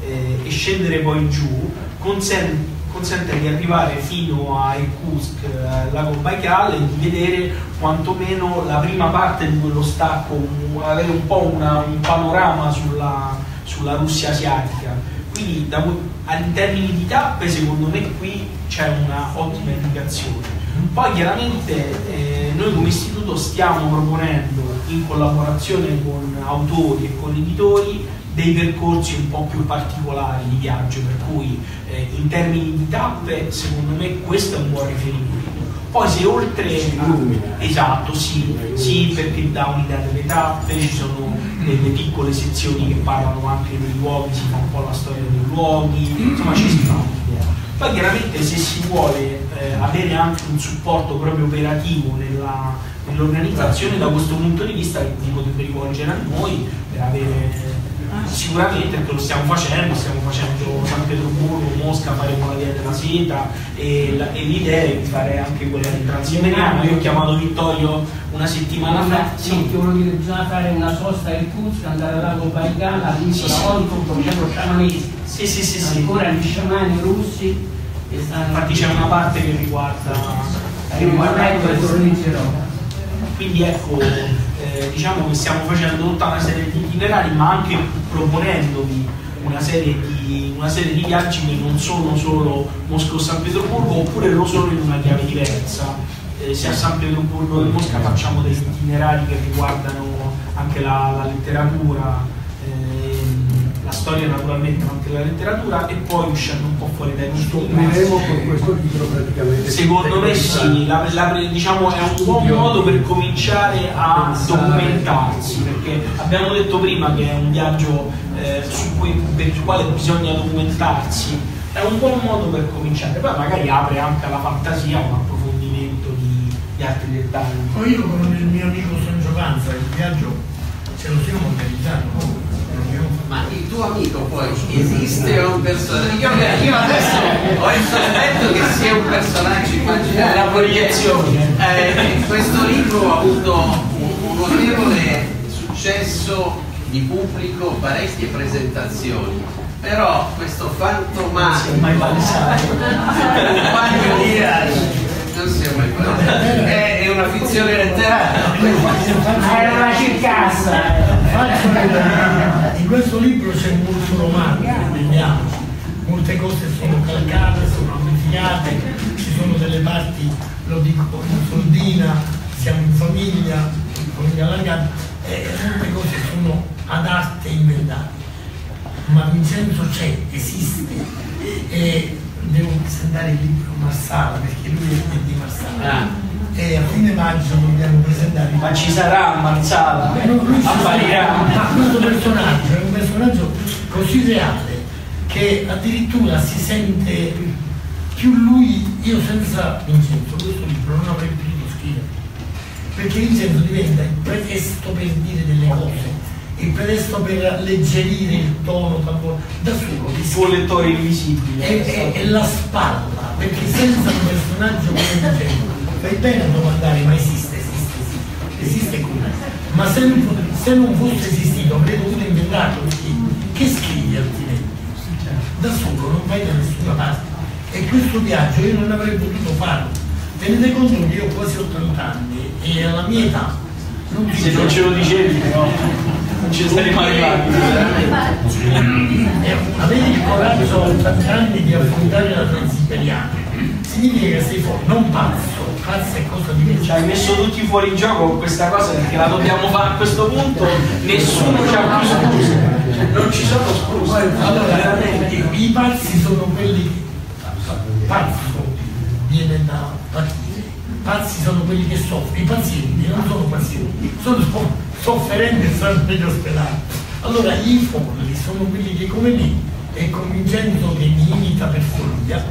eh, e scendere poi giù consente, consente, di arrivare fino a Irkutsk, eh, lago Baikal e di vedere quantomeno la prima parte di quello stacco, avere un po' una, un panorama sulla, sulla Russia asiatica. Quindi da, in termini di tappe secondo me qui c'è una ottima indicazione Poi chiaramente eh, noi come istituto stiamo proponendo in collaborazione con autori e con editori dei percorsi un po' più particolari di viaggio, per cui eh, in termini di tappe secondo me questo è un buon riferimento. Poi se oltre a, esatto, sì, sì, perché dà un'idea delle tappe, ci sono delle piccole sezioni che parlano anche dei luoghi, si fa un po' la storia dei luoghi, insomma ci si fa un'idea. Poi chiaramente se si vuole eh, avere anche un supporto proprio operativo nella, nell'organizzazione, da questo punto di vista si potrebbe rivolgere a noi per avere sicuramente perché lo stiamo facendo, stiamo facendo San Pietroburgo, Mosca, faremo la via della seta e, l'idea è di fare anche quella di Transiberiano. Io ho chiamato Vittorio una settimana fa. Sì, ti volevo dire, bisogna fare una sosta a Irkutsk, andare al lago Baikal, all'isola sì, Olkut, c'è lo sciamanesimo. Sì, sì, sì, sì. Ancora gli sciamani russi. Infatti c'è una parte che riguarda... Che riguarda ecco, quindi ecco, eh, diciamo che stiamo facendo tutta una serie di itinerari, ma anche proponendovi una serie di, una serie di viaggi che non sono solo Mosca-San Pietroburgo, oppure lo sono in una chiave diversa. Eh, sia a San Pietroburgo che a Mosca facciamo degli itinerari che riguardano anche la, la letteratura, la storia naturalmente, ma anche la letteratura e poi uscendo un po' fuori dai nostri Scopriremo con questo libro praticamente. Secondo me sì, la, la, diciamo, è un buon modo per cominciare a documentarsi, perché abbiamo detto prima che è un viaggio eh, cui, per il quale bisogna documentarsi, è un buon modo per cominciare, poi magari apre anche alla fantasia un approfondimento di, di altri dettagli. Poi io con il mio amico San Giovanza il viaggio ce lo siamo organizzato ma il tuo amico poi esiste o è un personaggio? Io, io, adesso ho il sospetto che sia un personaggio immaginario. La proiezione. Eh, questo libro ha avuto un notevole successo di pubblico, parecchie presentazioni. Però questo fantomatico compagno di non si è mai. È, è una fizione letteraria. Era una circassa in questo libro c'è molto romanzo, vediamo. Molte cose sono calcate, sono modificate, ci sono delle parti, lo dico in soldina, siamo in famiglia, in famiglia allargata, e molte cose sono adatte e inventate. Ma Vincenzo c'è, esiste. E devo presentare il libro Marsala perché lui è di Marsala. E a fine maggio dobbiamo presentare ma ci sarà Marzala apparirà. ma questo personaggio è un personaggio così reale che addirittura si sente più lui io senza Vincenzo questo libro non avrei potuto scrivere. Perché Vincenzo diventa il pretesto per dire delle cose il pretesto per alleggerire il tono da solo. Il suo lettore invisibile. È, è, è la spalla perché senza un personaggio come Vincenzo fai bene a domandare ma esiste, esiste, esiste, esiste come? Ma se non, se non fosse esistito avrei dovuto inventarlo perché che scrivi altrimenti? Da solo non vai da nessuna parte. E questo viaggio io non avrei potuto farlo. Tenete conto che io ho quasi 80 anni e alla mia età non se non ce lo dicevi però non ci saremmo arrivati. Avere il coraggio a 80 anni di affrontare la transiberiana significa che sei fuori, non pazzo, pazzo è cosa diversa. Ci hai messo tutti fuori gioco con questa cosa perché la dobbiamo fare a questo punto, nessuno ci ha più scuse, non ci sono scuse. Allora, veramente, i pazzi sono quelli che pazzo viene da partire, pazzi sono quelli che soffrono, i pazienti non sono pazienti, sono sofferenti e stanno negli ospedali. Allora i folli sono quelli che come me e convincendo che mi imita per follia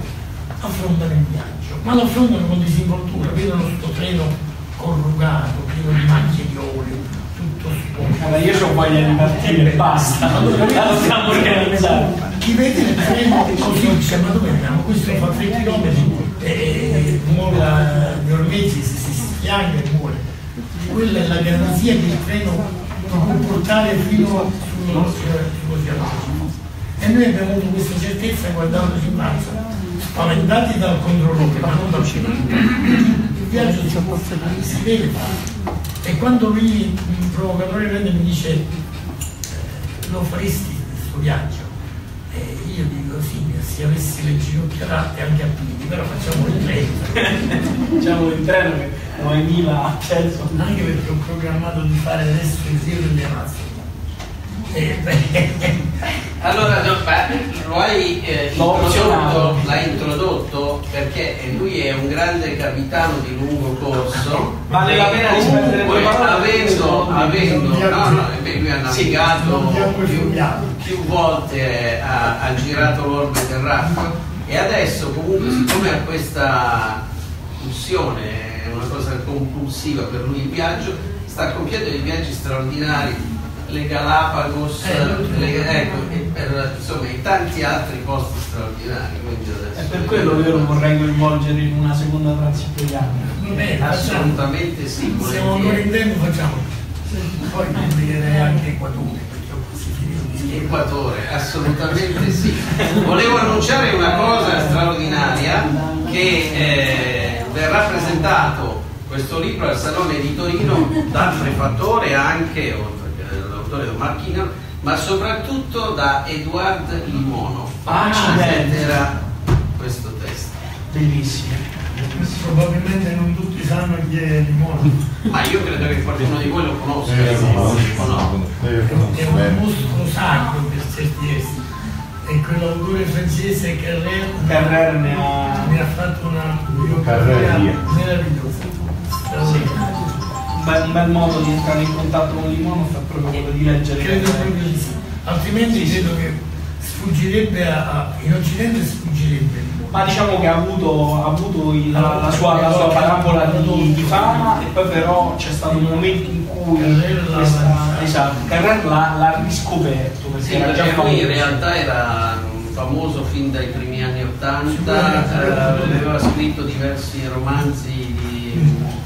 affrontano il viaggio, ma lo affrontano con disinvoltura, vedono questo treno corrugato, pieno di macchie di olio, tutto sporco. Allora io ho voglia di partire, basta, allora, la dobbiamo organizzare. Chi vede il treno così dice ma dove andiamo? Questo fa 3 km e muore gli ormeggi, si, schianga e muore. Quella è la garanzia che il treno può portare fino sullo, sullo E noi abbiamo avuto questa certezza guardandoci in mano spaventati dal controllore, ma non dal cittadino. Il viaggio si, si deve fare. E quando lui, il provocatore prende mi dice lo faresti questo viaggio? E io dico sì, se avessi le ginocchia adatte anche a piedi, però facciamo il treno. Diciamo il treno che Noemila ha chiesto. Anche perché ho programmato di fare adesso il giro delle Amazzoni. Allora, no, lo hai eh, introdotto, l'hai introdotto? Perché lui è un grande capitano di lungo corso. Vale la pena due parole avendo, avendo no, no, eh beh, lui ha navigato e più, più volte, eh, ha, ha girato l'orbe terracqueo e adesso comunque siccome ha questa pulsione, è una cosa compulsiva per lui il viaggio, sta compiendo dei viaggi straordinari, le Galapagos, Eh, le- ecco, e per insomma i tanti altri posti straordinari. quindi adesso- È per quello che io lo vorrei coinvolgere in una seconda transiberiana. facciamo. Assolutamente sì, Siamo ancora volentieri. in tempo, facciamo. Poi pubblicherei anche Equatore. Equatore, assolutamente sì. Volevo annunciare una cosa straordinaria che eh, verrà presentato questo libro al Salone di Torino dal prefattore anche, Don Marchino, ma soprattutto da Eduard Limono. Ah, accidenti. Presenterà questo testo. Bellissimo. Probabilmente non tutti sanno chi è Limone. Ma io credo che qualcuno di voi lo conosca. O no? io lo È un mostro sacro per certi versi. E quell'autore francese Carrère Carrère ne ha- ne ha fatto una biografia meravigliosa. straordinaria. Un bel, un bel modo di entrare in contatto con Limonov è proprio quello di leggere. Credo proprio di sì. Altrimenti credo che sfuggirebbe a, a- in Occidente sfuggirebbe. Ma diciamo che ha avuto, ha avuto il- la, la sua, la sua parabola di, di fama e poi però c'è stato un momento in cui questa, lanciato. esatto, l'ha, l'ha riscoperto perché Sì, era già lui in realtà era famoso fin dai primi anni Ottanta, eh, aveva scritto diversi romanzi di-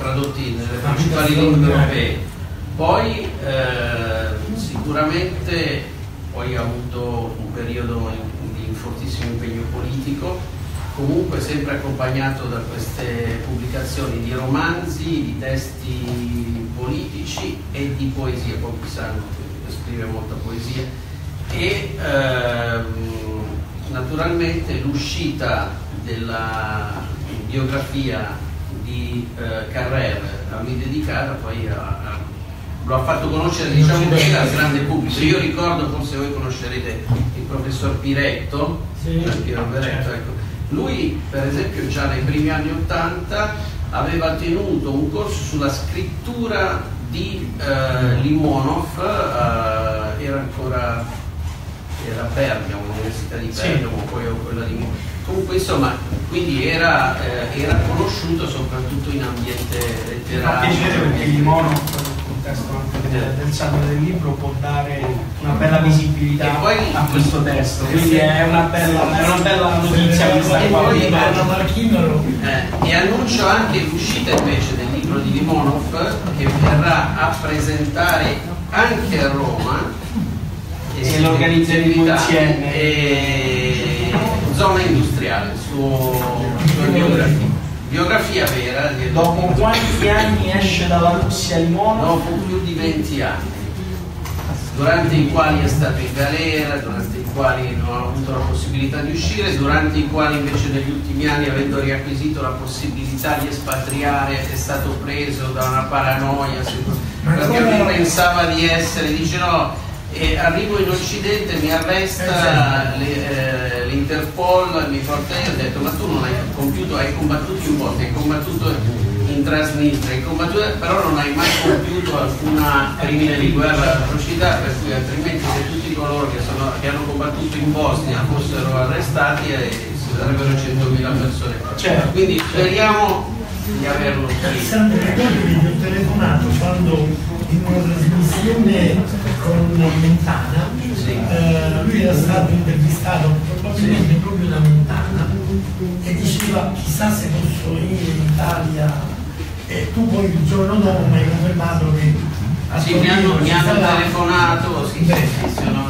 tradotti nelle Ah, principali lingue straordinaria. europee. Poi eh, sicuramente poi ha avuto un periodo di fortissimo impegno politico, comunque sempre accompagnato da queste pubblicazioni di romanzi, di testi politici e di poesia, pochi sanno che scrive molta poesia e ehm, naturalmente l'uscita della biografia di eh, Carrère a me dedicata poi a- a- lo ha fatto conoscere diciamo così al grande pubblico io ricordo forse voi conoscerete il professor Piretto Sì. eh, Piero Beretto, ecco. lui per esempio già nei primi anni 80 aveva tenuto un corso sulla scrittura di eh, Limonov eh, era ancora era a Bergamo, l'università di Sì. Bergamo, poi quella di Comunque insomma, quindi era, eh, era conosciuto soprattutto in ambiente Mi letterario. piacere perché Limonov nel contesto anche del, del sangue del libro può dare una bella visibilità E poi- a questo testo, quindi è una bella, è una bella notizia questa E qua. poi- Marchino Eh, e annuncio anche l'uscita invece del libro di Limonov che verrà a presentare anche a Roma E lo organizzeremo insieme. e zona industriale su, sua biografia biografia vera Dopo quanti anni esce dalla Russia Limonov? dopo più di 20 anni durante i quali è stato in galera, durante i quali non ha avuto la possibilità di uscire, durante i quali invece negli ultimi anni, avendo riacquisito la possibilità di espatriare, è stato preso da una paranoia, perché lui pensava di essere, dice no, eh, arrivo in Occidente, mi arresta le- eh, l'Interpol, mi porta io, ho detto ma tu non hai compiuto, hai combattuto in botte, hai combattuto in Transnistria, hai combattuto, però non hai mai compiuto alcuna crimine di guerra, atrocità, per cui altrimenti se tutti coloro che, sono- che hanno combattuto in Bosnia fossero arrestati eh, ci sarebbero 100.000 persone. Certo. Quindi speriamo di averlo. Sandro ricordi che ho telefonato quando in una trasmissione con Mentana Sì. eh, lui era stato intervistato probabilmente proprio da Mentana e diceva chissà se posso venire in Italia e tu poi il giorno dopo mi hai confermato che Sì, mi hanno, mi hanno telefonato, sì, sì, sì, sì, no,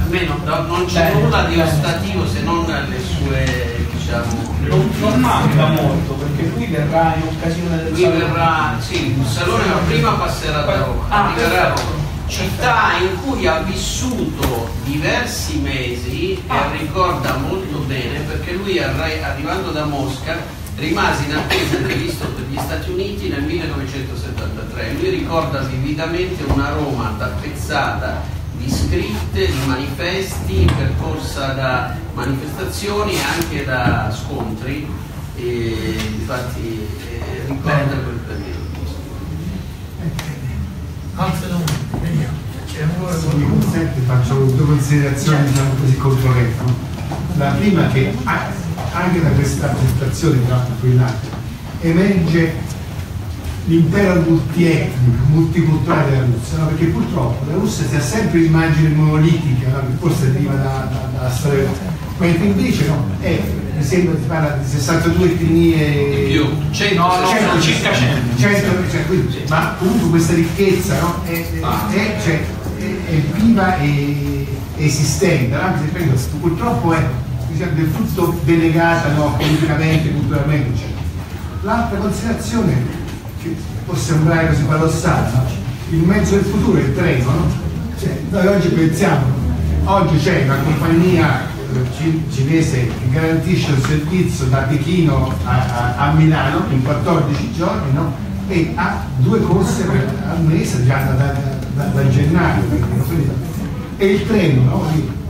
a me no- no- non c'è nulla di ostativo se non le sue, diciamo... Non, non manca molto perché lui verrà in occasione del Lui salone. verrà, sì, il salone ma prima passerà da Roma, Ah, arriverà a. Roma. città in cui ha vissuto diversi mesi e Ah. ricorda molto bene perché lui arri- arrivando da Mosca rimase in attesa del visto per gli Stati Uniti nel 1973. Lui ricorda vividamente una Roma tappezzata di scritte, di manifesti, percorsa da manifestazioni e anche da scontri. E infatti eh, ricorda quel periodo. Altre domande, vediamo. C'è ancora faccio due considerazioni diciamo così controverse. La prima che anche da questa presentazione in alto emerge l'impero multietnico, multiculturale della Russia, no? perché purtroppo la Russia si ha sempre l'immagine monolitica, no? forse deriva da- da- dalla storia, mentre invece no, è, mi sembra si parla di 62 etnie più, 100, No, no, Certo, circa 100. certo, cioè, quindi- ma comunque questa ricchezza no, è, Ah. è- cioè, è- è viva e esistente, purtroppo è diciamo, del frutto delegata no, politicamente, culturalmente. L'altra considerazione che può sembrare così paradossale, no? il mezzo del futuro è il treno, no? Cioè, noi oggi pensiamo, oggi c'è una compagnia eh, ci- cinese che garantisce un servizio da Pechino a, a- a Milano in 14 giorni no? e ha due corse per, al mese già da, da- da- da gennaio. E il treno, no?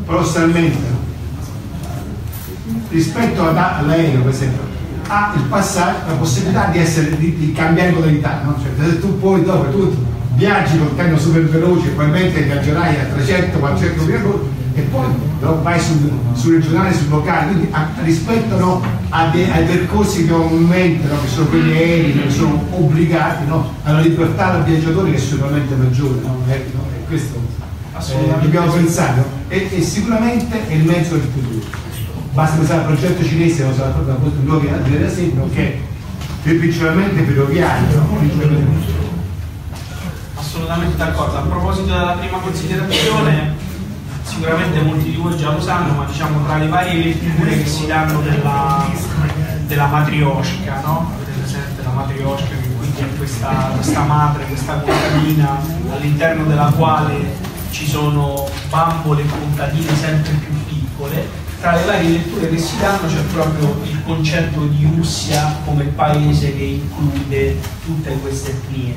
Paradossalmente, rispetto ad- all'aereo per esempio ha il passaggio, la possibilità di, essere, di, di cambiare modalità no? cioè, se tu puoi dopo tu viaggi con il treno super veloce probabilmente viaggerai a 300 400 km e poi no, vai sul, sul regionale sul locale quindi a- rispetto no, a de- ai percorsi che ovviamente no, che sono quelli aerei che sono obbligati no, alla libertà del viaggiatore che è sicuramente maggiore no? Eh, no? e questo eh, dobbiamo pensare e, e sicuramente è il mezzo del futuro basta pensare al progetto cinese non sarà proprio appunto un luogo di esempio che è principalmente ferroviario? Principalmente- Assolutamente d'accordo. A proposito della prima considerazione, sicuramente molti di voi già lo sanno, ma diciamo tra le varie letture che si danno della, della matrioshka, no? Avete presente la matrioshka che quindi è questa, questa madre, questa contadina all'interno della quale ci sono bambole e contadine sempre più piccole. Tra le varie letture che si danno c'è proprio il concetto di Russia come paese che include tutte queste etnie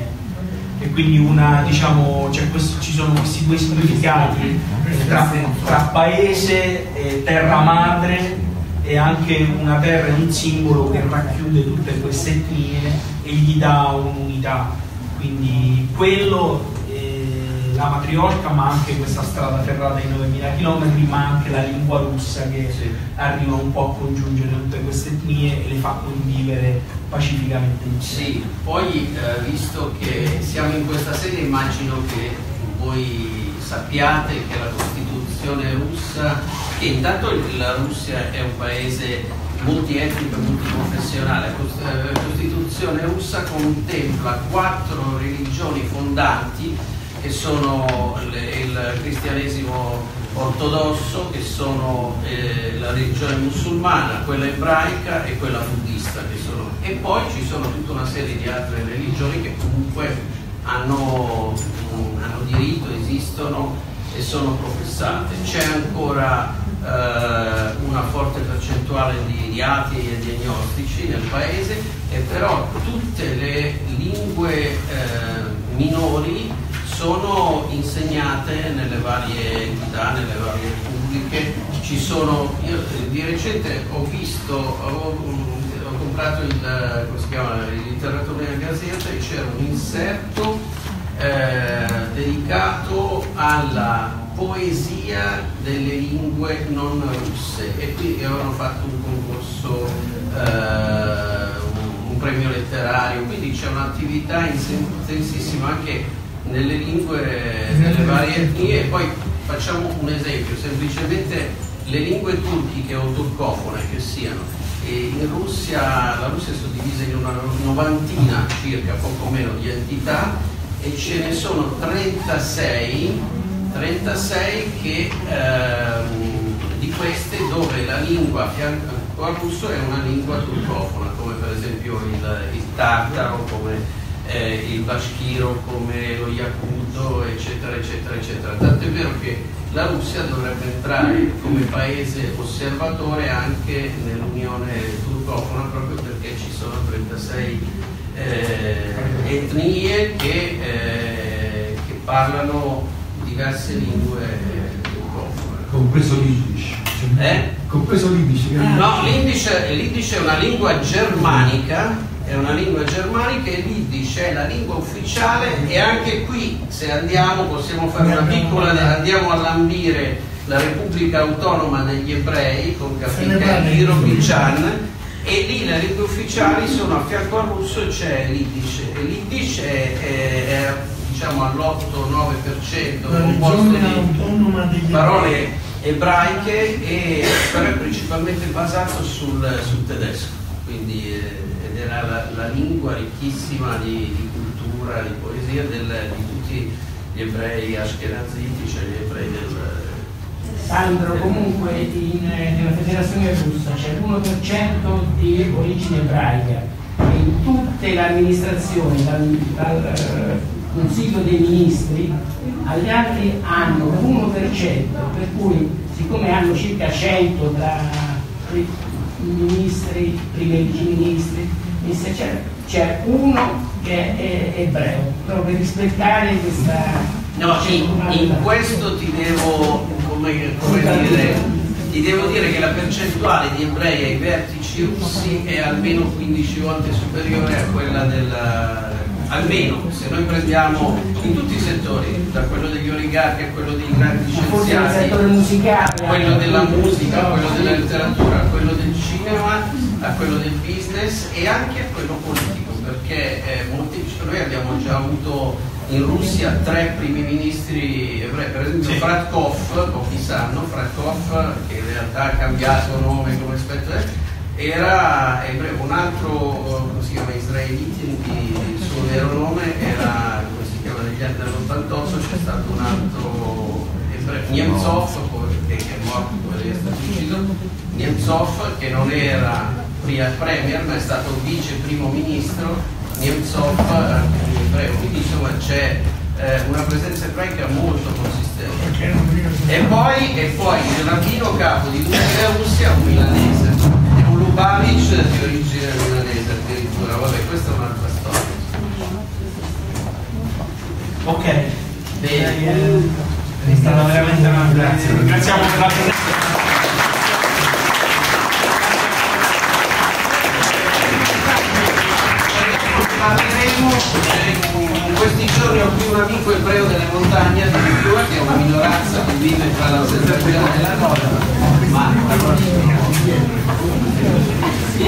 e quindi una, diciamo, c'è questo- ci sono questi due significati eh, tra, tra paese, e terra madre e anche una terra è un simbolo che racchiude tutte queste etnie e gli dà un'unità. Quindi quello, la matriosca, ma anche questa strada ferrata di 9000 km, ma anche la lingua russa che Sì. arriva un po' a congiungere tutte queste etnie e le fa convivere pacificamente insieme. Sì, poi eh, visto che siamo in questa sede immagino che voi sappiate che la Costituzione russa, che intanto la Russia è un paese multietnico e multiconfessionale, la eh, la Costituzione russa contempla quattro religioni fondanti che sono il cristianesimo ortodosso, che sono eh, la religione musulmana, quella ebraica e quella buddista. E poi ci sono tutta una serie di altre religioni che comunque hanno, mm, hanno diritto, esistono e sono professate. C'è ancora eh, una forte percentuale di, di atei e di agnostici nel paese, e però tutte le lingue eh, minori sono insegnate nelle varie entità, nelle varie repubbliche. Ci sono, io eh, di recente ho visto, ho, mm, ho comprato il, eh, come si chiama, il Literatura Gazzetta e c'era un inserto eh, dedicato alla poesia delle lingue non russe e qui avevano fatto un concorso, eh, un premio letterario, quindi c'è un'attività intensissima anche nelle lingue, nelle varie etnie e poi facciamo un esempio, semplicemente le lingue turchiche o turcofone che siano. In Russia, la Russia è suddivisa in una novantina circa, poco meno di entità e ce ne sono 36, 36 che ehm, di queste dove la lingua a fianco al russo è una lingua turcofona, come per esempio il, il tartaro, come eh, il bashkiro come lo yakuto, eccetera, eccetera, eccetera. Tanto è vero che la Russia dovrebbe entrare come paese osservatore anche nell'Unione turcofona proprio perché ci sono 36 eh, etnie che, eh, che, parlano diverse lingue turcofone. Compreso l'Idish. Eh? Compreso l'Idish. No, l'Idish è una lingua germanica è una lingua germanica e l'Iddish è la lingua ufficiale e anche qui se andiamo possiamo fare una piccola andiamo a lambire la Repubblica Autonoma degli Ebrei con capitale Irobichan e lì le lingue ufficiali sono a fianco al russo c'è l'Iddish e l'Iddish è, è, è diciamo all'8-9% composto di parole ebraiche e però è principalmente basato sul, sul tedesco quindi eh, era la, la lingua ricchissima di, di, cultura, di poesia del, di tutti gli ebrei ashkenaziti, cioè gli ebrei del... Sandro, comunque in, nella federazione russa c'è l'1% di origine ebraica e in tutte le amministrazioni, dal, dal uh, Consiglio dei Ministri agli altri hanno l'1%, per cui siccome hanno circa 100 tra ministri, primi ministri, disse c'è, uno che è ebreo, proprio per rispettare questa... No, in, in questo ti devo, come, come dire, ti devo dire che la percentuale di ebrei ai vertici russi è almeno 15 volte superiore a quella della, almeno se noi prendiamo in tutti i settori, da quello degli oligarchi a quello dei grandi scienziati, quello della musica, a quello della letteratura, a quello del cinema, a quello del business e anche a quello politico, perché eh, molti, noi abbiamo già avuto in Russia tre primi ministri ebrei, per esempio sì. Fratkov, pochi sanno, Fratkov che in realtà ha cambiato nome come aspetto era ebreo, un altro, come si chiama, israeliti, il suo vero nome era, come si chiama, negli anni dell'88 c'è stato un altro ebreo, Nemtsov, che è morto, poi è stato ucciso, Nemtsov che non era premier ma è stato vice primo ministro, Nemtsov anche ebreo, quindi insomma c'è eh, una presenza ebraica molto consistente. E poi, e poi il rabbino capo di tutta la Russia è un milanese Babic di origine milanese addirittura, vabbè questa è un'altra storia. Ok, bene, è stata veramente una grazie. Ringraziamo per la presenza. Parleremo in questi giorni ho qui un amico ebreo delle montagne addirittura che è una minoranza che vive tra la settentrione e la nord ma Sì.